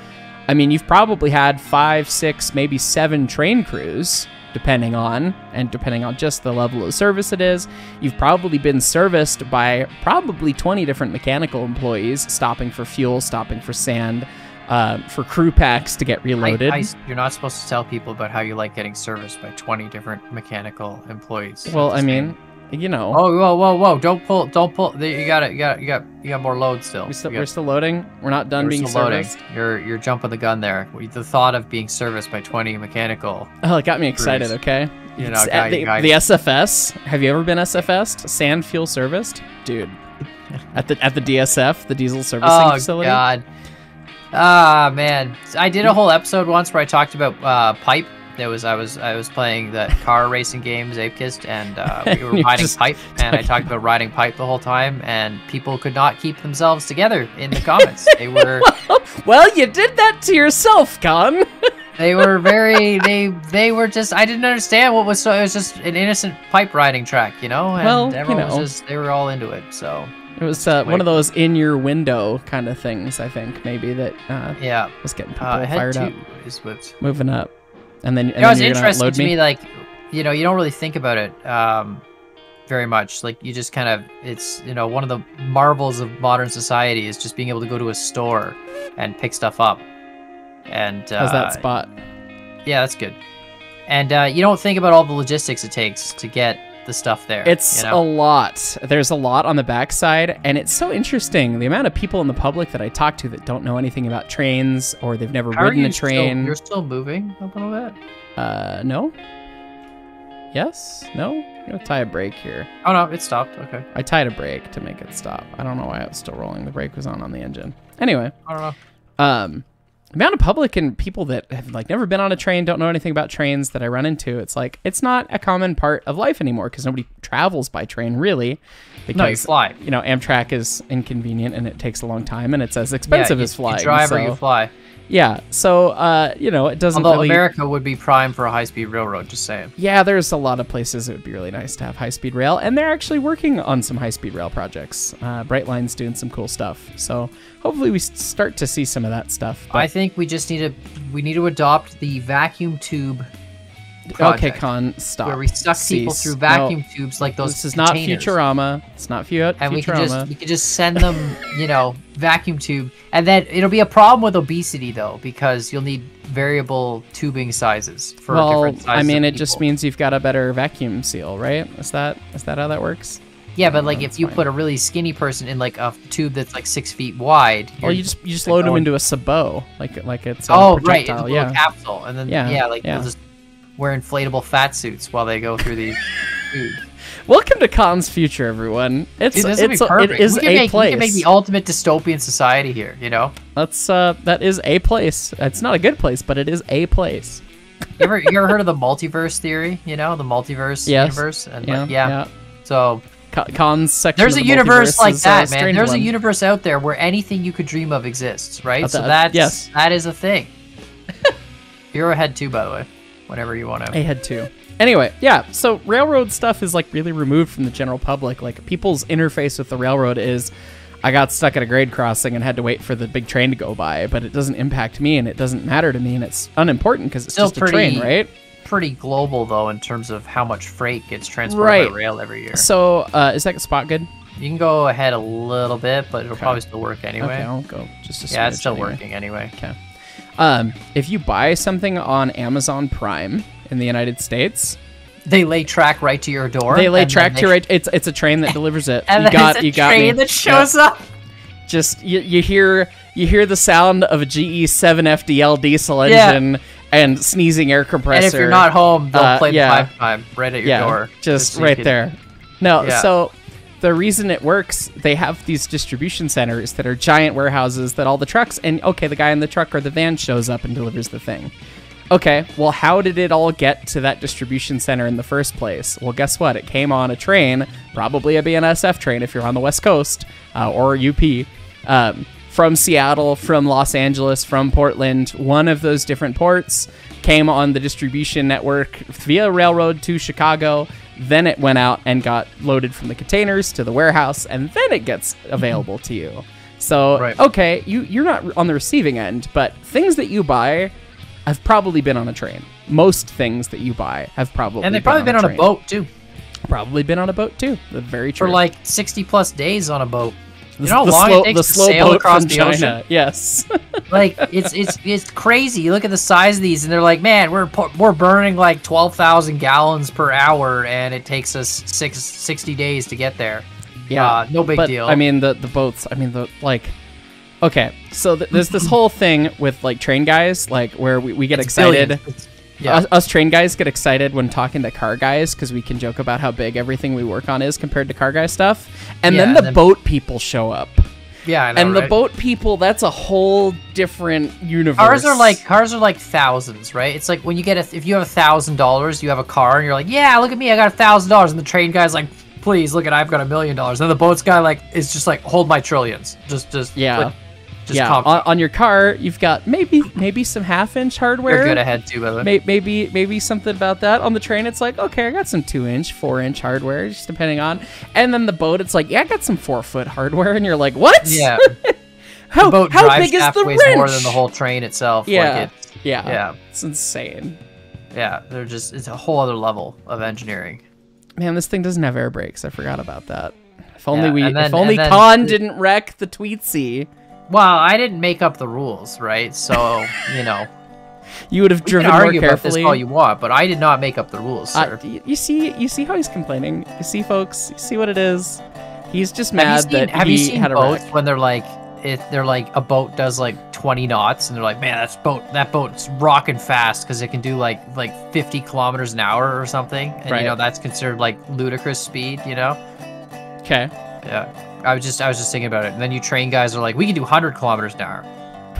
S1: I mean, you've probably had five, six, maybe seven train crews, depending on, and depending on just the level of service it is. You've probably been serviced by probably 20 different mechanical employees, stopping for fuel, stopping for sand, uh, for crew packs to get reloaded.
S2: I, I, you're not supposed to tell people about how you like getting serviced by 20 different mechanical employees.
S1: well, I mean, you know,
S2: Oh, whoa, whoa, whoa! Don't pull, don't pull. You got it. You got, it, you got, you got more load still.
S1: we still,
S2: You
S1: we're
S2: got-
S1: still loading. We're not done
S2: we're
S1: being
S2: still loading.
S1: serviced.
S2: You're, you're jumping the gun there. The thought of being serviced by 20 mechanical.
S1: Oh, it got me excited.
S2: Crews.
S1: Okay.
S2: You know, guy-
S1: the,
S2: guy-
S1: the SFS. Have you ever been SFS? Sand fuel serviced, dude. At the at the DSF, the diesel servicing facility. Oh.
S2: God. Ah man, I did a whole episode once where I talked about uh, pipe. There was I was I was playing the car racing game Apekist, and uh, we were riding pipe, and I talked about riding pipe the whole time, and people could not keep themselves together in the comments. they were
S1: Well, you did that to yourself, Khan.
S2: they were very they they were just I didn't understand what was so it was just an innocent pipe riding track, you know, and
S1: Well, you know.
S2: was just they were all into it. So
S1: It was uh, one of those in your window kind of things. I think maybe that uh,
S2: yeah,
S1: was getting people
S2: uh,
S1: fired up,
S2: is
S1: moving up, and then and
S2: you know,
S1: then
S2: it's
S1: you're gonna
S2: interesting
S1: load
S2: to me. like, you know, you don't really think about it um, very much. Like, you just kind of, it's, you know, one of the marvels of modern society is just being able to go to a store and pick stuff up. And uh,
S1: How's that spot?
S2: Yeah, that's good. And uh, you don't think about all the logistics it takes to get the stuff there.
S1: It's
S2: you
S1: a lot. There's a lot on the backside, and it's so interesting. The amount of people in the public that I talk to that don't know anything about trains or they've never
S2: How
S1: ridden a
S2: still-
S1: train.
S2: you're still moving a little bit.
S1: Uh, no. Yes. No. I'm gonna tie a brake here.
S2: Oh no, it stopped. Okay.
S1: I tied a brake to make it stop. I don't know why it was still rolling. The brake was on on the engine. Anyway,
S2: I don't know.
S1: um, amount of public and people that have like never been on a train, don't know anything about trains that I run into. It's like it's not a common part of life anymore because nobody travels by train really. Because
S2: No, you fly.
S1: you know, Amtrak is inconvenient and it takes a long time and it's as expensive
S2: yeah, you,
S1: as flying.
S2: You drive
S1: so,
S2: or you fly.
S1: Yeah, so uh, you know, it doesn't
S2: Although
S1: really.
S2: America would be prime for a high-speed railroad. Just saying.
S1: yeah, there's a lot of places it would be really nice to have high speed rail, and they're actually working on some high speed rail projects. Uh, Brightline's doing some cool stuff, so hopefully we start to see some of that stuff.
S2: I think we just need to we need to adopt the vacuum tube.
S1: Okay,
S2: project,
S1: Khan, stop.
S2: Where we suck people
S1: Cease.
S2: through
S1: No,
S2: vacuum tubes like those.
S1: this is not. Futurama. It's not fu- Futurama.
S2: And we can just we can just send them, you know, vacuum tube, and then it'll be a problem with obesity though because you'll need variable tubing sizes for
S1: well,
S2: different sizes.
S1: I mean, it just means you've got a better vacuum seal, right? Is that is that how that works?
S2: yeah, but like uh,
S1: that's
S2: if you
S1: fine.
S2: put a really skinny person in like a tube that's like six feet wide,
S1: Well, you just you just load them into a sabot, like like it's a
S2: oh right, it's a
S1: projectile, yeah.
S2: capsule, and then
S1: Yeah,
S2: yeah, like
S1: yeah.
S2: they'll just wear inflatable fat suits while they go through these.
S1: Welcome to Khan's future, everyone. It's
S2: Dude,
S1: it's
S2: be perfect.
S1: it is a
S2: make,
S1: place.
S2: We can make the ultimate dystopian society here. You know,
S1: That's uh that is a place. It's not a good place, but it is a place.
S2: you ever you ever heard of the multiverse theory? You know, the multiverse
S1: Yes.
S2: universe, and
S1: Yeah,
S2: like, yeah. So
S1: Ka- Khan's section.
S2: there's a
S1: the
S2: universe like
S1: is, uh,
S2: that, man. There's a universe out there where anything you could dream of exists, right?
S1: Uh,
S2: so
S1: that-
S2: that's
S1: yes.
S2: that is a thing. Hero Head too, by the way. Whenever you want to.
S1: I had two. Anyway, yeah, so railroad stuff is like really removed from the general public. Like people's interface with the railroad is I got stuck at a grade crossing and had to wait for the big train to go by, but it doesn't impact me and it doesn't matter to me and it's unimportant because it's
S2: Still
S1: just a train, right?
S2: Pretty global though in terms of how much freight gets transported
S1: Right.
S2: by rail every year.
S1: So, uh, is that spot good?
S2: You can go ahead a little bit, but it'll
S1: Okay.
S2: probably still work anyway.
S1: Okay, I'll go just a
S2: yeah, it's still
S1: anyway.
S2: working anyway.
S1: Okay. Um, if you buy something on Amazon Prime in the United States,
S2: They lay track right to your door.
S1: they lay track
S2: they-
S1: to right. It's it's a train that delivers it.
S2: And
S1: you got
S2: it's a
S1: you got
S2: train
S1: me.
S2: that shows up.
S1: Just you, you hear you hear the sound of a GE 7FDL diesel
S2: Yeah.
S1: engine and sneezing air compressor.
S2: And if you're not home, they'll
S1: Uh,
S2: play the
S1: yeah.
S2: five time right at your
S1: yeah,
S2: door.
S1: just
S2: so
S1: right there. No,
S2: Yeah.
S1: so the reason it works, they have these distribution centers that are giant warehouses that all the trucks and okay, the guy in the truck or the van shows up and delivers the thing. Okay, well, how did it all get to that distribution center in the first place? Well, guess what? It came on a train, probably a BNSF train if you're on the West Coast uh, or UP, um, from Seattle, from Los Angeles, from Portland. One of those different ports came on the distribution network via railroad to Chicago. Then it went out and got loaded from the containers to the warehouse, and then it gets mm-hmm. available to you. So,
S2: Right.
S1: okay, you, you're not on the receiving end, but things that you buy have probably been on a train. Most things that you buy have probably
S2: And they've probably been on a
S1: train.
S2: boat too.
S1: Probably been on a boat too. The very true.
S2: For like 60 plus days on a boat. You
S1: the,
S2: know how
S1: the
S2: long
S1: slow,
S2: it takes
S1: the
S2: to
S1: slow
S2: sail
S1: boat
S2: across
S1: from
S2: the
S1: China.
S2: ocean?
S1: Yes.
S2: Like it's it's it's crazy. You look at the size of these, and they're like, man, we're we're burning like 12,000 gallons per hour, and it takes us six, 60 days to get there.
S1: yeah.
S2: Uh, no big
S1: but,
S2: deal.
S1: I mean, the the boats. I mean, the like. Okay, so th- there's this whole thing with like train guys, like where we, we get
S2: It's
S1: excited.
S2: billions. Yeah.
S1: Us, us train guys get excited when talking to car guys because we can joke about how big everything we work on is compared to car guy stuff. And then the
S2: then-
S1: boat people show up.
S2: yeah, I know,
S1: and the boat people, that's a whole different universe.
S2: Cars are like cars are like thousands, right? It's like when you get a if you have a thousand dollars, you have a car, and you're like, yeah, look at me, I got a thousand dollars, and the train guy's like, please look at, I've got a million dollars, and the boats guy like is just like, hold my trillions, just just
S1: Yeah.
S2: like, just
S1: yeah. On, on your car, you've got maybe maybe some half inch hardware.
S2: You're good ahead too, by the way.
S1: May- maybe maybe something about that on the train it's like okay i got some two inch four inch hardware just depending on and then the boat it's like yeah i got some four foot hardware and you're like what
S2: Yeah,
S1: how,
S2: the boat
S1: how
S2: drive
S1: big is the
S2: weighs
S1: wrench
S2: more than the whole train itself.
S1: yeah
S2: like it,
S1: yeah
S2: yeah,
S1: it's insane
S2: yeah. They're just it's a whole other level of engineering.
S1: man this thing doesn't have air brakes i forgot about that if only
S2: Yeah,
S1: we
S2: then-
S1: if only khan didn't wreck the Tweetsie
S2: Well, I didn't make up the rules, right? So you know,
S1: you would have
S2: we
S1: driven
S2: can
S1: more
S2: argue about this all you want, but I did not make up the rules,
S1: Uh,
S2: sir.
S1: y- you see you see how he's complaining. You see folks you see what it is. He's just mad
S2: seen,
S1: that
S2: have
S1: he
S2: you seen
S1: had a
S2: boats
S1: wreck.
S2: when they're like it they're like a boat does like 20 knots and they're like man that's boat that boat's rocking fast because it can do like like 50 kilometers an hour or something. And
S1: Right.
S2: you know that's considered like ludicrous speed you know?
S1: Okay.
S2: Yeah i was just i was just thinking about it and then you train guys are like we can do 100 kilometers an hour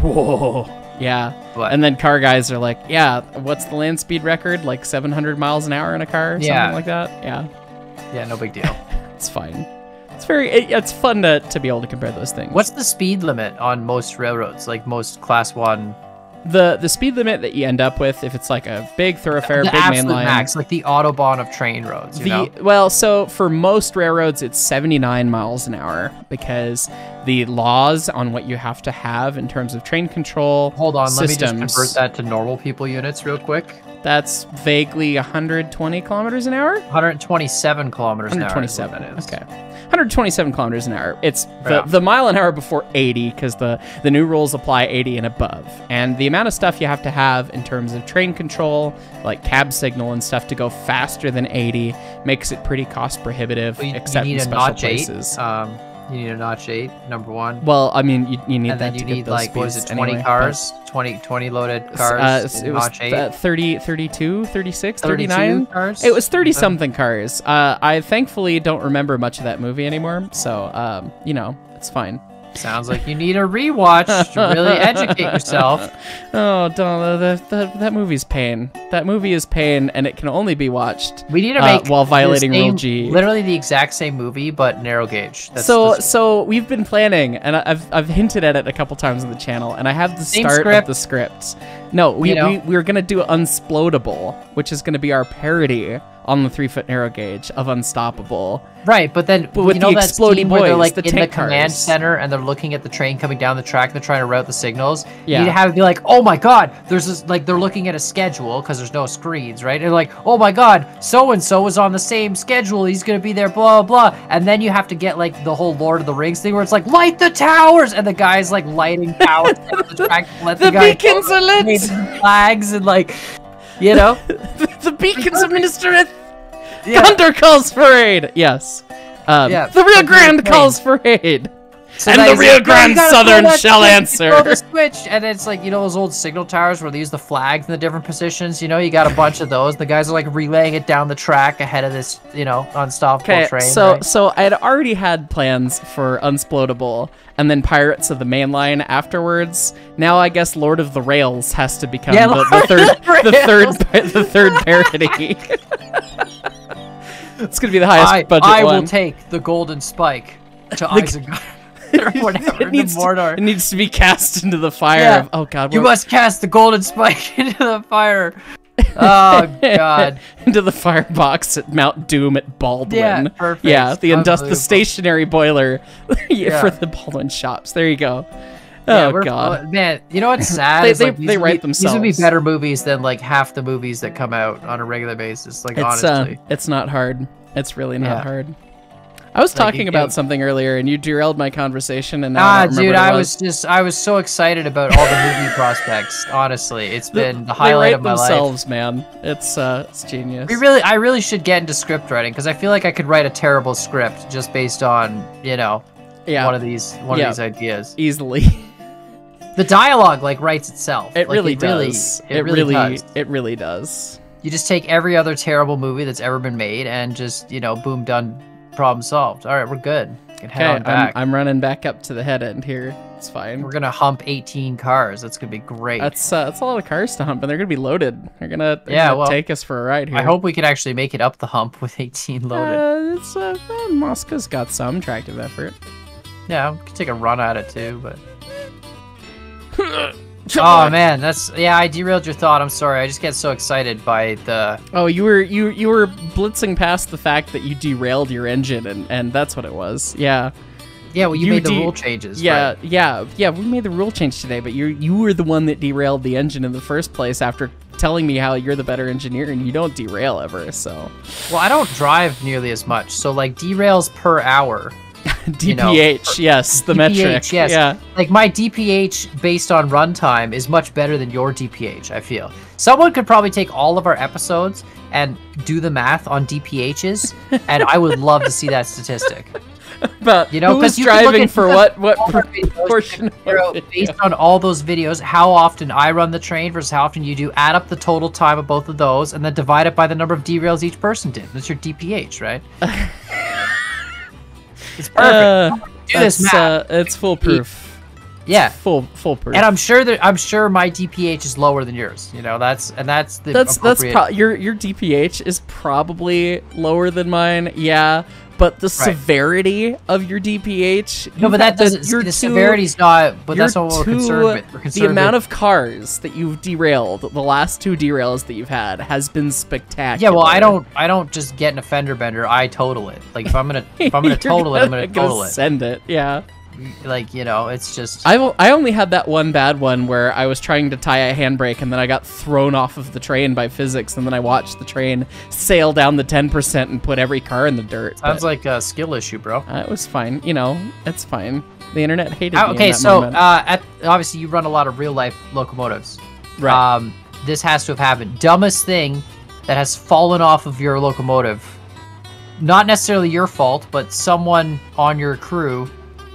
S1: Whoa. Yeah.
S2: but
S1: And then car guys are like, yeah, what's the land speed record? Like 700 miles an hour in a car?
S2: Yeah.
S1: Something like that? Yeah.
S2: yeah no big deal
S1: It's fine. It's very, it, it's fun to, to be able to compare those things.
S2: what's the speed limit on most railroads like most class one
S1: the, the speed limit that you end up with if it's like a big thoroughfare,
S2: the
S1: big main line?
S2: max like the autobahn of train roads
S1: The
S2: know
S1: well, so for most railroads, it's 79 miles an hour because the laws on what you have to have in terms of train control.
S2: hold on let me
S1: systems,
S2: just convert that to normal people units real quick
S1: That's vaguely 120 kilometers an hour.
S2: 127 kilometers an hour.
S1: 127. Okay. 127 kilometers an hour. It's the,
S2: Yeah.
S1: the mile an hour before 80 because the, the new rules apply 80 and above. And the amount of stuff you have to have in terms of train control, like cab signal and stuff, to go faster than 80 makes it pretty cost prohibitive,
S2: Well, you,
S1: except
S2: you need
S1: in
S2: a
S1: special
S2: notch
S1: places.
S2: eight. Um, you need a notch eight. Number one.
S1: well, I mean, you, you need
S2: and
S1: that
S2: then you
S1: to get
S2: need
S1: those
S2: like what is it 20
S1: anyway,
S2: cars 20 20 loaded cars
S1: Uh, it was
S2: notch eight
S1: uh, 30, 32, 36, 39.
S2: cars
S1: It was 30
S2: Okay.
S1: something cars. Uh, I thankfully don't remember much of that movie anymore, so um, you know, it's fine.
S2: Sounds like you need a rewatch to really educate yourself.
S1: Oh, Donna, that, that that movie's pain. That movie is pain, and it can only be watched.
S2: We need to
S1: Uh,
S2: make
S1: while
S2: the
S1: violating Rule G.
S2: Literally the exact same movie, but narrow gauge. That's,
S1: so
S2: that's-
S1: so we've been planning, and I've I've hinted at it a couple times on the channel, and I have the
S2: Same
S1: start
S2: script.
S1: of the script. No, we,
S2: You know?
S1: we we were gonna do Unsplodable, which is gonna be our parody on the three foot narrow gauge of Unstoppable.
S2: right, but then
S1: But with
S2: you know
S1: the
S2: that
S1: exploding
S2: where they're
S1: boys,
S2: like
S1: the
S2: in the command
S1: cars.
S2: center and they're looking at the train coming down the track. They're trying to route the signals.
S1: Yeah.
S2: You to have it be like, oh my god, there's this like they're looking at a schedule because there's no screens, right? And they're like, oh my god, so and so is on the same schedule. He's gonna be there, blah blah. And then you have to get like the whole Lord of the Rings thing where it's like light the towers, and the guy's like lighting towers the the,
S1: The beacons are lit!
S2: flags and like, you know.
S1: the beacons administereth
S2: Yeah.
S1: Gondor calls for aid. Yes. Um,
S2: Yeah,
S1: the Rio
S2: but
S1: Grande calls for aid.
S2: So
S1: And the
S2: he's
S1: Rio
S2: like, "No,
S1: Grande Southern
S2: that
S1: shall
S2: switch,
S1: answer."
S2: The switch, and it's like you know those old signal towers where they use the flags in the different positions. You know, you got a bunch of those. The guys are like relaying it down the track ahead of this, you know, unstoppable
S1: Okay,
S2: train.
S1: so
S2: right?
S1: so I had already had plans for Unsplodable and then Pirates of the Mainline afterwards. Now I guess Lord of the Rails has to become
S2: Yeah,
S1: the, the third
S2: the
S1: the third the third parody. it's gonna be the highest
S2: I,
S1: budget
S2: I
S1: one.
S2: will take the golden spike to Isengard or whatever
S1: it needs
S2: to
S1: it needs to be cast into the fire.
S2: Yeah.
S1: Of, oh God,
S2: you must cast the golden spike into the fire. Oh God.
S1: into the firebox at Mount Doom at Baldwin.
S2: Yeah, perfect.
S1: Yeah, the indus- the stationary boiler
S2: Yeah.
S1: for the Baldwin shops. There you go. Oh God.
S2: uh, man! You know what's sad?
S1: They- they-
S2: like, these
S1: they write
S2: be, These would be
S1: themselves.
S2: better movies than like half the movies that come out on a regular basis. Like
S1: It's uh,
S2: honestly,
S1: it's not hard. It's really not
S2: Yeah.
S1: hard. I was
S2: Like,
S1: talking
S2: you
S1: about
S2: can-
S1: something earlier, and you derailed my conversation, and now I
S2: ah,
S1: don't
S2: dude,
S1: what it
S2: I was just I was so excited about all the movie prospects. Honestly, it's been the
S1: they
S2: highlight
S1: write
S2: of my life.
S1: themselves, man. It's uh, it's genius.
S2: We really, I really should get into script writing because I feel like I could write a terrible script just based on you know
S1: yeah,
S2: one of these one
S1: Yeah.
S2: of these ideas.
S1: easily.
S2: The dialogue like writes itself.
S1: It
S2: Like,
S1: really
S2: really,
S1: does.
S2: It, really, does.
S1: it really does.
S2: You just take every other terrible movie that's ever been made and just, you know, boom, done, problem solved. All right, we're good. Can head
S1: Okay, I'm. I'm running back up to the head end here. It's fine.
S2: We're gonna hump 18 cars. That's gonna be great.
S1: That's uh, that's a lot of cars to hump, and they're gonna be loaded. They're gonna, they're
S2: Yeah,
S1: gonna
S2: well,
S1: take us for a ride here.
S2: I hope we can actually make it up the hump with 18 loaded.
S1: Uh, it's uh, uh, Mosca's got some tractive effort.
S2: yeah, we can take a run at it too, but. Oh man, that's yeah. I derailed your thought. I'm sorry. I just get so excited by the.
S1: Oh, you were you you were blitzing past the fact that you derailed your engine, and and that's what it was. Yeah,
S2: Yeah, well, you,
S1: You
S2: made the rule changes.
S1: yeah,
S2: right?
S1: yeah, yeah. We made the rule change today, but you you were the one that derailed the engine in the first place after telling me how you're the better engineer and you don't derail ever. So
S2: Well, I don't drive nearly as much, so like derails per hour.
S1: DPH,
S2: know,
S1: yes, the
S2: DPH,
S1: metric.
S2: yes.
S1: Yeah,
S2: Like my DPH based on runtime is much better than your DPH. I feel someone could probably take all of our episodes and do the math on DPHs, and I would love to see that statistic.
S1: but
S2: You know,
S1: who
S2: 'cause
S1: was
S2: you can look
S1: driving for what what
S2: All our
S1: pr-
S2: videos,
S1: portion
S2: figure
S1: of
S2: out
S1: it?
S2: based on all those videos, how often I run the train versus how often you do. Add up the total time of both of those, and then divide it by the number of derails each person did. That's your DPH, right? It's perfect.
S1: Uh,
S2: do this math.
S1: uh, it's foolproof.
S2: yeah.
S1: Full full proof.
S2: And I'm sure that I'm sure my DPH is lower than yours. You know, that's and that's the
S1: that's that's pro- your your DPH is probably lower than mine. Yeah, but the severity of your DPH.
S2: no, but that doesn't.
S1: You're
S2: the
S1: too,
S2: severity's not. But that's not what we're
S1: too-
S2: concerned with. We're
S1: The amount
S2: with,
S1: of cars that you've derailed, the last two derails that you've had, has been spectacular.
S2: yeah. Well, I don't. I don't just get an a fender bender. I total it. Like if I'm gonna if I'm gonna
S1: You're
S2: total it, I'm gonna
S1: gonna
S2: total it.
S1: Send it. Yeah.
S2: Like you know, it's just.
S1: I I only had that one bad one where I was trying to tie a handbrake and then I got thrown off of the train by physics and then I watched the train sail down the 10% and put every car in the dirt.
S2: Sounds
S1: but,
S2: like a skill issue, bro.
S1: uh, it was fine. You know, it's fine. The internet hated
S2: Uh,
S1: me. in
S2: okay,
S1: that
S2: so uh, at, obviously you run a lot of real life locomotives.
S1: right.
S2: Um, this has to have happened. Dumbest thing that has fallen off of your locomotive. Not necessarily your fault, but someone on your crew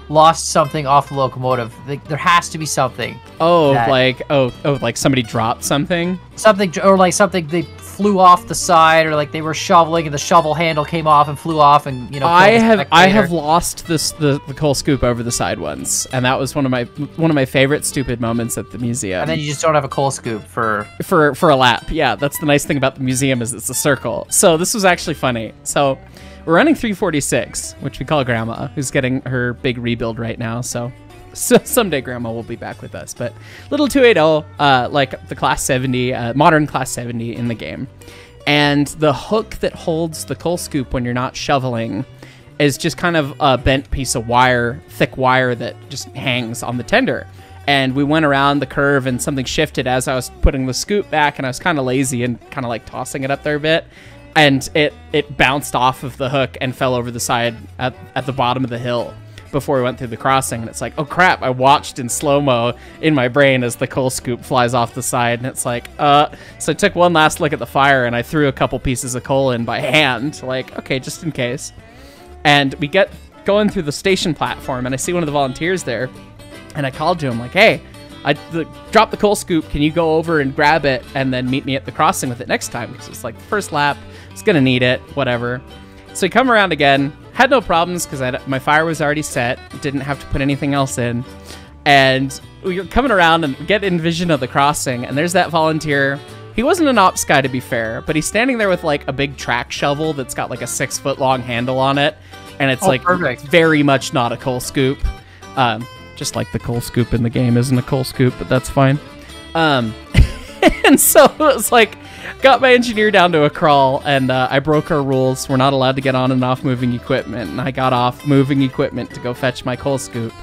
S2: lost something off the locomotive. Like, there has to be something.
S1: oh,
S2: that-
S1: like oh oh like somebody dropped something.
S2: Something or like something they flew off the side, or like they were shoveling and the shovel handle came off and flew off, and you know.
S1: I have I have lost this the, the coal scoop over the side once, and that was one of my one of my favorite stupid moments at the museum.
S2: And then you just don't have a coal scoop for.
S1: for for a lap. Yeah, that's the nice thing about the museum is it's a circle. So this was actually funny. So we're running 346, which we call Grandma, who's getting her big rebuild right now. So, so someday Grandma will be back with us. But little 280, uh, like the class 70, uh, modern class 70 in the game, and the hook that holds the coal scoop when you're not shoveling is just kind of a bent piece of wire, thick wire that just hangs on the tender. And we went around the curve and something shifted as I was putting the scoop back and I was kind of lazy and kind of like tossing it up there a bit. And it, it bounced off of the hook and fell over the side at, at the bottom of the hill before we went through the crossing. And it's like, oh crap, I watched in slow mo in my brain as the coal scoop flies off the side. And it's like, uh, so I took one last look at the fire and I threw a couple pieces of coal in by hand, like, okay, just in case. And we get going through the station platform and i see one of the volunteers there. And i called to him like hey i the, dropped the coal scoop. Can you go over and grab it and then meet me at the crossing with it next time? Because it's like the first lap it's gonna need it whatever. So we come around again. Had no problems because my fire was already set. Didn't have to put anything else in. And we are coming around and get in vision of the crossing and there's that volunteer. He wasn't an ops guy to be fair but he's standing there with like a big track shovel that's got like a six foot long handle on it and it's
S2: Oh,
S1: like
S2: perfect.
S1: very much not a coal scoop. Um, just like the coal scoop in the game isn't a coal scoop but that's fine. Um, and so it was like got my engineer down to a crawl and uh, i broke our rules. We're not allowed to get on and off moving equipment and i got off moving equipment to go fetch my coal scoop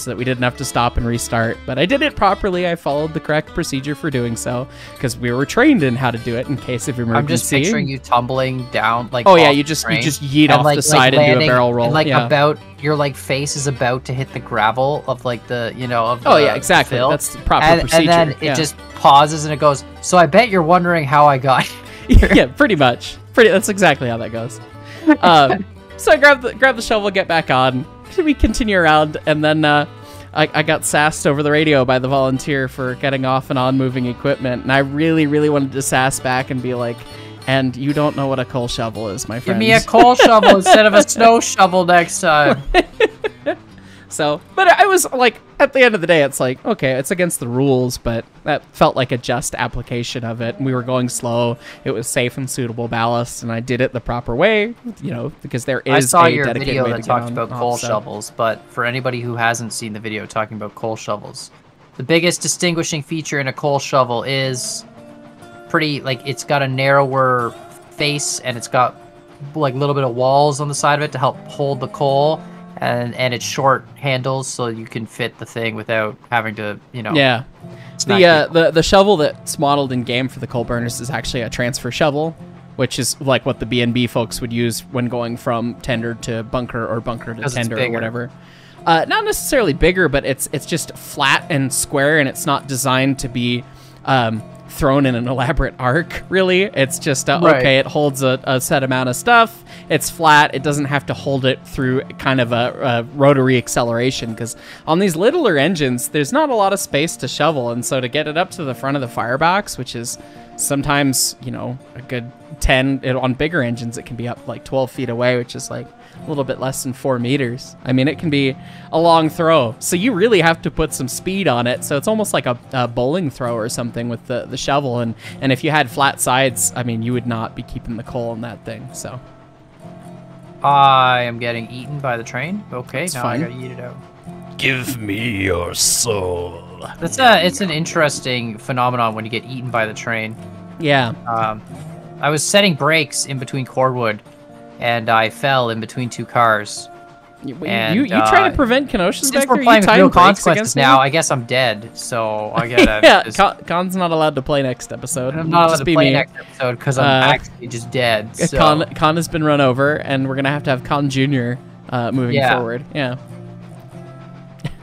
S1: so that we didn't have to stop and restart. But I did it properly. I followed the correct procedure for doing so because we were trained in how to do it in case of emergency.
S2: I'm just picturing you tumbling down, like.
S1: Oh yeah, you just you just yeet off
S2: like-
S1: the
S2: like
S1: side and do a barrel roll.
S2: And like
S1: yeah.
S2: about your like face is about to hit the gravel of like the you know of.
S1: oh yeah, exactly.
S2: fill.
S1: That's the proper
S2: and,
S1: procedure.
S2: and then it just pauses and it goes. So I bet you're wondering how I got.
S1: yeah, pretty much. Pretty. That's exactly how that goes. Um, so I grab the grab the shovel, get back on. We continue around, and then uh, I, I got sassed over the radio by the volunteer for getting off and on moving equipment, and I really, really wanted to sass back and be like, "And you don't know what a coal shovel is, my friend."
S2: Give me a coal shovel instead of a snow shovel next time.
S1: So, but I was like, at the end of the day, it's like, okay, it's against the rules, but that felt like a just application of it. We were going slow. It was safe and suitable ballast, and I did it the proper way, you know, because there is
S2: I saw
S1: a
S2: your video that talked
S1: on
S2: about coal
S1: so-
S2: shovels, but for anybody who hasn't seen the video talking about coal shovels, the biggest distinguishing feature in a coal shovel is pretty like it's got a narrower face and it's got like a little bit of walls on the side of it to help hold the coal and and it's short handles so you can fit the thing without having to you know
S1: Yeah. The, uh, the the shovel that's modeled in game for the coal burners is actually a transfer shovel, which is like what the B&B folks would use when going from tender to bunker or bunker to tender or whatever. Uh, not necessarily bigger, but it's it's just flat and square, and it's not designed to be um, thrown in an elaborate arc. Really, it's just uh,
S2: Right.
S1: okay. It holds a, a set amount of stuff. It's flat. It doesn't have to hold it through kind of a, a rotary acceleration because on these littler engines, there's not a lot of space to shovel, and so to get it up to the front of the firebox, which is sometimes you know a good 10 it, on bigger engines it can be up like 12 feet away which is like a little bit less than four meters i mean it can be a long throw so you really have to put some speed on it so it's almost like a, a bowling throw or something with the, the shovel and and if you had flat sides i mean you would not be keeping the coal in that thing so
S2: I am getting eaten by the train. Okay,
S1: That's
S2: now
S1: fine.
S2: I gotta eat it out.
S3: Give me your soul.
S2: That's a it's an interesting phenomenon when you get eaten by the train.
S1: yeah
S2: Um, I was setting brakes in between Cordwood, and I fell in between two cars.
S1: you,
S2: And,
S1: you, you try
S2: uh,
S1: to prevent kenosha's
S2: Since
S1: back
S2: we're
S1: there
S2: playing with no consequences
S1: against me?
S2: now, I guess I'm dead. So I gotta.
S1: yeah
S2: just-
S1: Khan, Khan's not allowed to play next episode
S2: I'm not allowed
S1: just
S2: to
S1: be
S2: play
S1: me
S2: next episode because I'm
S1: Uh,
S2: actually just dead. So.
S1: Khan, Khan has been run over, and we're gonna have to have Khan Junior uh, moving
S2: Yeah.
S1: forward. Yeah.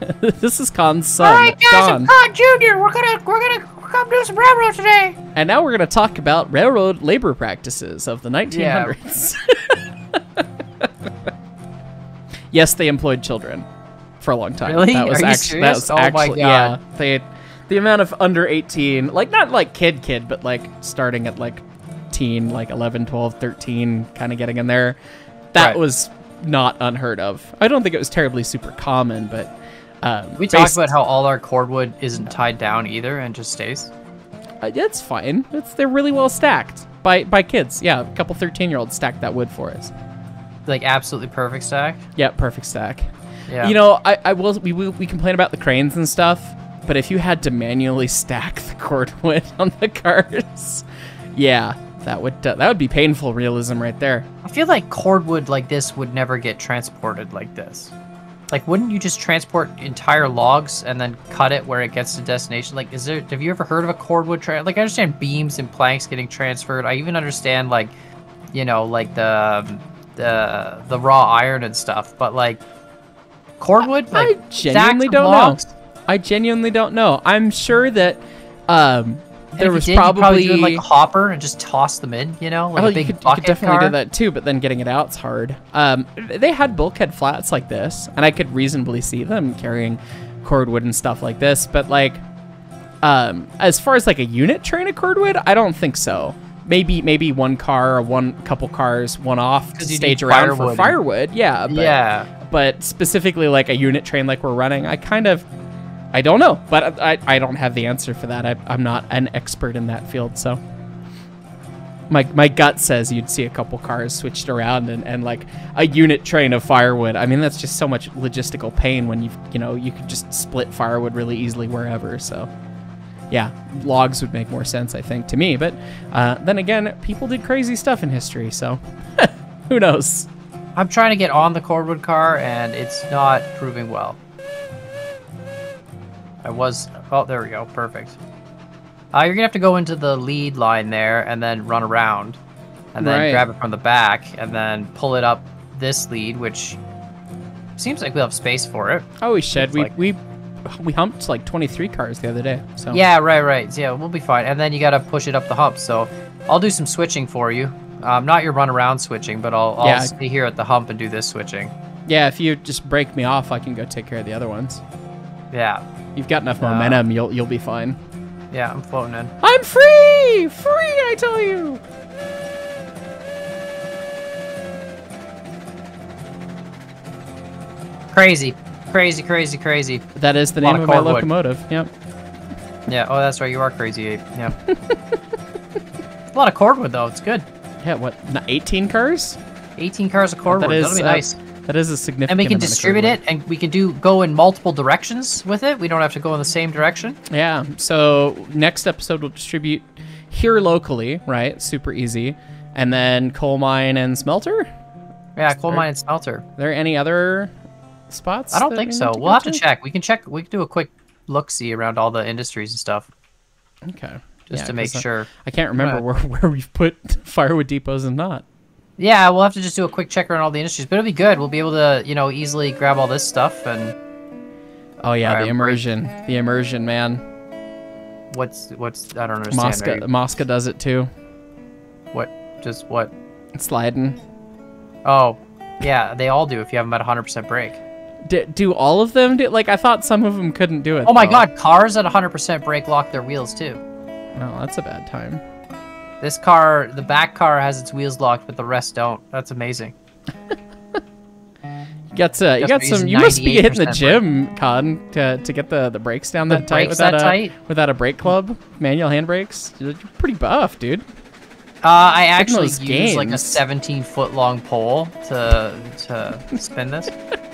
S1: this is Khan's son,
S2: All right, guys,
S1: Khan,
S2: I'm Khan Junior. We're gonna we're gonna come do some railroad today.
S1: and now we're gonna talk about railroad labor practices of the 1900s. yes, they employed children for a long time.
S2: Really?
S1: That was
S2: Are you
S1: actually that was
S2: Oh my
S1: actually
S2: God.
S1: yeah. They the amount of under 18, like not like kid kid, but like starting at like 13, like 11, 12, 13, kind of getting in there. That
S2: Right.
S1: was not unheard of. I don't think it was terribly super common, but um,
S2: We talked about how all our cordwood isn't tied down either and just stays.
S1: Uh, it's fine. It's they're really well stacked by by kids. Yeah, a couple 13 year olds stacked that wood for us.
S2: Like absolutely perfect stack.
S1: Yeah, perfect stack.
S2: Yeah.
S1: You know, I, I will we, we we complain about the cranes and stuff, but if you had to manually stack the cordwood on the cars, yeah, that would uh, that would be painful realism right there.
S2: I feel like cordwood like this would never get transported like this. Like, wouldn't you just transport entire logs and then cut it where it gets to destination? Like, is there? Have you ever heard of a cordwood tra- Like, I understand beams and planks getting transferred. I even understand like, you know, like the um, the the raw iron and stuff. But like, cordwood,
S1: I
S2: like
S1: genuinely don't
S2: logs?
S1: know. I genuinely don't know. I'm sure that um there was
S2: did, you'd
S1: probably,
S2: do like a hopper and just toss them in. You know, like
S1: oh,
S2: a
S1: you
S2: big
S1: could, you could definitely
S2: car.
S1: do that too, but then getting it out's hard. Um, they had bulkhead flats like this, and I could reasonably see them carrying cordwood and stuff like this. But like, um, as far as like a unit train of cordwood, I don't think so. Maybe maybe one car or one couple cars, one off to stage around for
S2: firewood and-
S1: firewood. Yeah, but,
S2: yeah.
S1: But specifically like a unit train like we're running, I kind of. I don't know, but I, I don't have the answer for that. I, I'm not an expert in that field, so my my gut says you'd see a couple cars switched around and, and like a unit train of firewood. I mean, that's just so much logistical pain when you you know you could just split firewood really easily wherever. So yeah, logs would make more sense, I think, to me. But uh, then again, people did crazy stuff in history, so who knows?
S2: I'm trying to get on the cordwood car and it's not proving well. I was. Oh, there we go. Perfect. Uh, you're gonna have to go into the lead line there and then run around, and then
S1: Right.
S2: grab it from the back and then pull it up this lead, which seems like we have space for it.
S1: Oh, we.
S2: Looks
S1: We
S2: like-
S1: we we humped like 23 cars the other day. So
S2: Yeah, right, right. Yeah, we'll be fine. And then you gotta push it up the hump. So I'll do some switching for you. Um, not your run around switching, but I'll, I'll
S1: Yeah.
S2: stay here at the hump and do this switching.
S1: yeah. If you just break me off, I can go take care of the other ones.
S2: Yeah,
S1: You've got enough
S2: Uh,
S1: momentum. You'll you'll be fine.
S2: yeah, I'm floating in.
S1: I'm free! Free, I tell you!
S2: Crazy, crazy, crazy, crazy.
S1: That is the name
S2: of
S1: of my locomotive. Yep.
S2: Yeah. Oh, that's right. You are crazy ape. Yeah. a lot of cordwood though. It's good.
S1: Yeah, what? 18 cars?
S2: 18 cars of cordwood.
S1: That is,
S2: That'll be
S1: uh,
S2: nice.
S1: That is a significant
S2: And we can distribute it, and we can do go in multiple directions with it. We don't have to go in the same direction.
S1: Yeah. So next episode we'll distribute here locally, right? Super easy. And then coal mine and smelter?
S2: Yeah, coal mine and smelter.
S1: Are there any other spots?
S2: I don't think
S1: we
S2: so. We'll have to check. We can check. We can do a quick look see around all the industries and stuff
S1: Okay.
S2: just
S1: Yeah,
S2: to make sure.
S1: I can't remember where, where we've put firewood depots and not.
S2: Yeah, we'll have to just do a quick check around all the industries, but it'll be good. We'll be able to, you know, easily grab all this stuff and
S1: Oh yeah, the
S2: I'm break-
S1: immersion. The immersion, man.
S2: what's what's I don't understand.
S1: Mosca Mosca does it too.
S2: what? Just what?
S1: Sliding.
S2: Oh, yeah, they all do if you have them at 100% brake.
S1: D- do all of them do like I thought some of them couldn't do it.
S2: Oh my
S1: though.
S2: God, cars at 100% brake lock their wheels too.
S1: Oh, that's a bad time.
S2: This car, the back car has its wheels locked, but the rest don't. That's amazing.
S1: You got to, you got some. You must be hitting the
S2: 98%
S1: gym, Khan, to, to get the, the brakes down
S2: The
S1: that tight without
S2: that
S1: a
S2: tight?
S1: without a brake club, manual handbrakes. You're you're pretty buff, dude.
S2: Uh, I actually use like a 17 foot long pole to to spin this.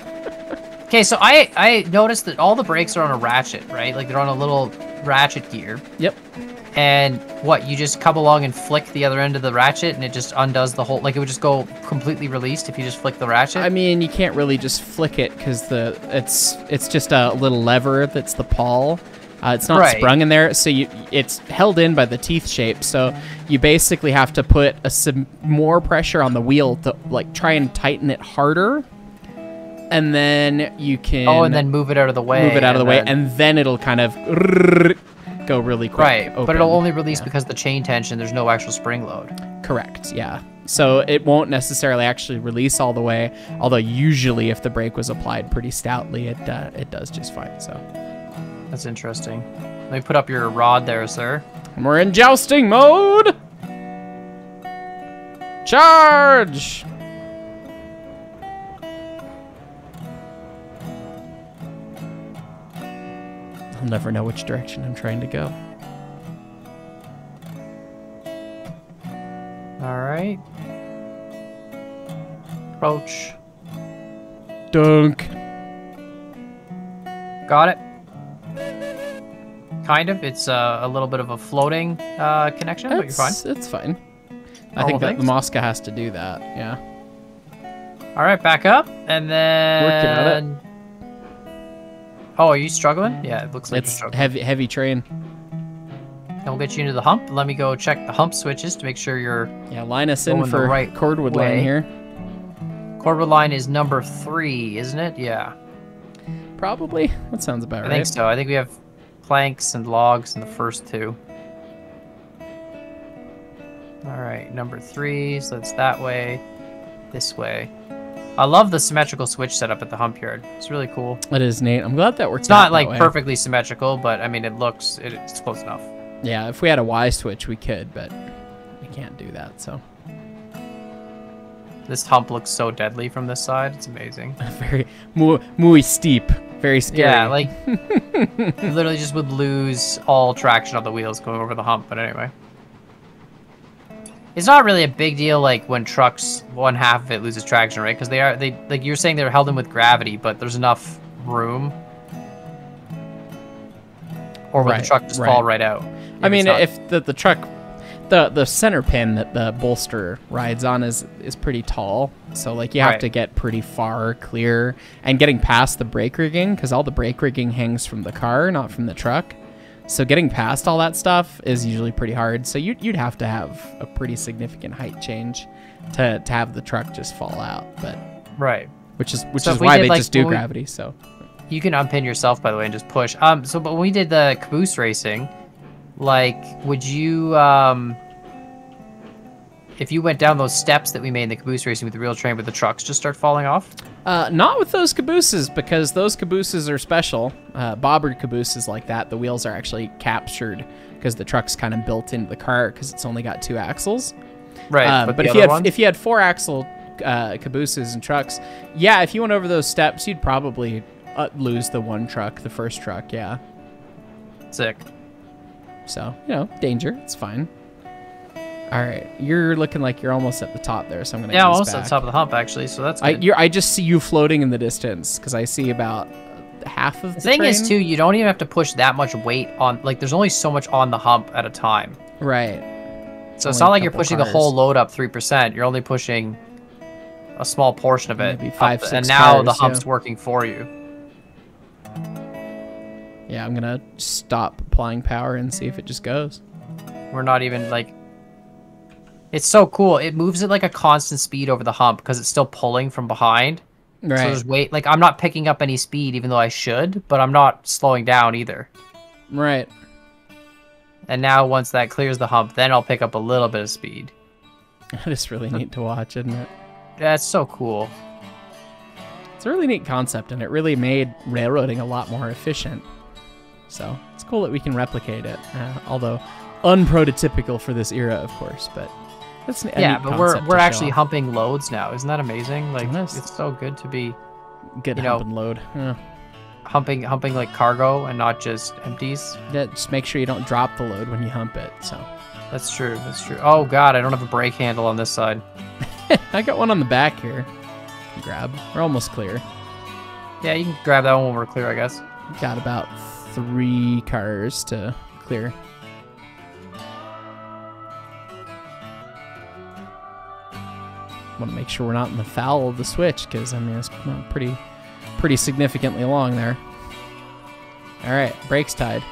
S2: Okay, so I I noticed that all the brakes are on a ratchet, right? Like they're on a little ratchet gear.
S1: Yep.
S2: And what you just come along and flick the other end of the ratchet, and it just undoes the whole. Like it would just go completely released if you just flick the ratchet.
S1: I mean, you can't really just flick it because the it's it's just a little lever that's the pawl. Uh, it's not
S2: Right.
S1: sprung in there, so you it's held in by the teeth shape. So you basically have to put a some more pressure on the wheel to like try and tighten it harder, and then you can
S2: oh, and then move it out of the way.
S1: move it out of the way, and then it'll kind of go really quick.
S2: right, but it'll only release because of the chain tension. There's no actual spring load.
S1: Correct. Yeah. So it won't necessarily actually release all the way. Although usually, if the brake was applied pretty stoutly, it uh, it does just fine. So
S2: That's interesting. Let me put up your rod there, sir.
S1: we're in jousting mode. Charge! I'll never know which direction I'm trying to go.
S2: All right. Approach.
S1: Dunk.
S2: Got it. Kind of. It's uh, a little bit of a floating uh, connection, but you're fine.
S1: It's, it's fine. I
S2: Normal
S1: think that the? Mosca has to do that. Yeah.
S2: All right, back up, and then.
S1: Working on it.
S2: Oh, are you struggling? Yeah, it looks like you're
S1: It's
S2: struggling.
S1: heavy, heavy train.
S2: We'll get you into the hump. Let me go check the hump switches to make sure your
S1: Yeah, line us in for
S2: right
S1: cordwood
S2: way.
S1: line here.
S2: cordwood line is number three, isn't it? Yeah,
S1: Probably. That sounds about
S2: I
S1: right.
S2: I think so. I think we have planks and logs in the first two. All right, number three. So it's that way, this way. I love the symmetrical switch setup at the hump yard. It's really cool.
S1: It is neat. I'm glad that worked
S2: It's not like perfectly symmetrical, but I mean, it looks it, it's close enough.
S1: Yeah, if we had a Y switch, we could, but we can't do that. So
S2: This hump looks so deadly from this side. It's amazing.
S1: very muy, muy steep, very scary.
S2: Yeah, like literally just would lose all traction on the wheels going over the hump. But anyway, it's not really a big deal. Like when trucks, one half of it loses traction, right? Because they are they like you're saying they're held in with gravity, but there's enough room. Or would
S1: Right,
S2: the truck just
S1: right.
S2: fall right out?
S1: I mean,
S2: not-
S1: if the, the truck, the the center pin that the bolster rides on is is pretty tall, so like you have
S2: Right.
S1: to get pretty far clear and getting past the brake rigging because all the brake rigging hangs from the car, not from the truck. So getting past all that stuff is usually pretty hard. So you'd you'd have to have a pretty significant height change to to have the truck just fall out, but
S2: right.
S1: which is which
S2: So
S1: is why
S2: did,
S1: they
S2: like,
S1: just do
S2: when we-
S1: gravity. So
S2: You can unpin yourself, by the way, and just push. Um, so, but when we did the caboose racing, like, would you, um, if you went down those steps that we made in the caboose racing with the real train, would the trucks just start falling off?
S1: Uh, not with those cabooses because those cabooses are special. Uh, bobbered cabooses like that, the wheels are actually captured because the truck's kind of built into the car because it's only got two axles.
S2: Right.
S1: Uh,
S2: but
S1: but if you had
S2: one?
S1: if you had four axle uh, cabooses and trucks, yeah, if you went over those steps, you'd probably uh, lose the one truck, the first truck. Yeah.
S2: sick.
S1: So you know, danger. It's fine. All right, you're looking like you're almost at the top there, so I'm gonna.
S2: Yeah, almost at the top of the hump, actually. So that's
S1: I
S2: good.
S1: you're, I just see you floating in the distance because I see about half of the,
S2: the thing is, too, you don't even have to push that much weight on. Like, there's only so much on the hump at a time.
S1: Right.
S2: So it's not like you're pushing the whole load up three percent. You're only pushing a small portion of it.
S1: Maybe
S2: up,
S1: five,
S2: and
S1: six
S2: now the hump's
S1: yeah.
S2: working for you.
S1: Yeah, I'm gonna stop applying power and see if it just goes.
S2: We're not even like. It's so cool. It moves at like a constant speed over the hump because it's still pulling from behind.
S1: Right.
S2: So there's weight. Like I'm not picking up any speed, even though I should, but I'm not slowing down either.
S1: right.
S2: And now once that clears the hump, then I'll pick up a little bit of speed.
S1: That's really neat to watch, isn't it?
S2: That's so cool.
S1: It's a really neat concept, and it really made railroading a lot more efficient. So it's cool that we can replicate it, uh, although unprototypical for this era, of course. But a
S2: yeah, but we're we're actually humping loads now. Isn't that amazing? Like
S1: is.
S2: it's so good to be
S1: good
S2: you know,
S1: hump load. Yeah.
S2: humping humping like cargo and not just empties.
S1: Yeah, just make sure you don't drop the load when you hump it. So
S2: That's true. That's true. Oh god, I don't have a brake handle on this side.
S1: I got one on the back here. Grab. We're almost clear.
S2: Yeah, you can grab that one when we're clear, I guess.
S1: Got about three cars to clear. Want to make sure we're not in the foul of the switch because I mean it's pretty, pretty significantly long there. All right, brakes tied.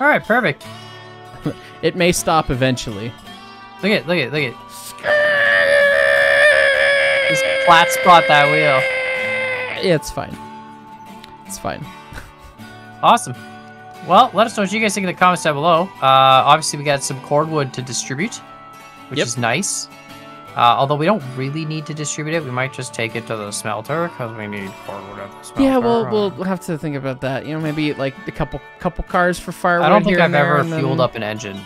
S2: All right, perfect.
S1: It may stop eventually.
S2: Look at look at look at. Just flat spot that wheel.
S1: Yeah, it's fine. It's fine.
S2: Awesome. Well, let us know what you guys think in the comments down below. Uh, obviously, we got some cordwood to distribute, which
S1: Yep.
S2: is nice. Uh, although we don't really need to distribute it, we might just take it to the smelter because we need cordwood at the smelter.
S1: Yeah, we'll
S2: Uh,
S1: we'll have to think about that. You know, maybe like a couple couple cars for firewood.
S2: I don't think I've ever fueled up an engine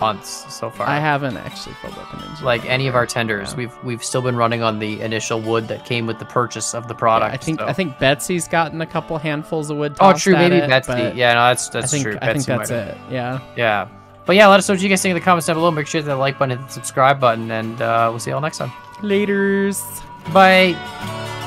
S2: months so far.
S1: I haven't actually filled up an engine.
S2: like any of our tenders,
S1: Yeah.
S2: we've we've still been running on the initial wood that came with the purchase of the
S1: Yeah,
S2: product.
S1: I think
S2: so-
S1: I think Betsy's gotten a couple handfuls of wood.
S2: Oh, true. Maybe
S1: it,
S2: Betsy. Yeah, no, that's that's
S1: I think
S2: true.
S1: I think that's
S2: might have-
S1: it. Yeah.
S2: Yeah. But yeah, let us know what you guys think in the comments down below. Make sure to hit that like button, and the subscribe button, and uh, we'll see you all next time.
S1: Laters.
S2: Bye.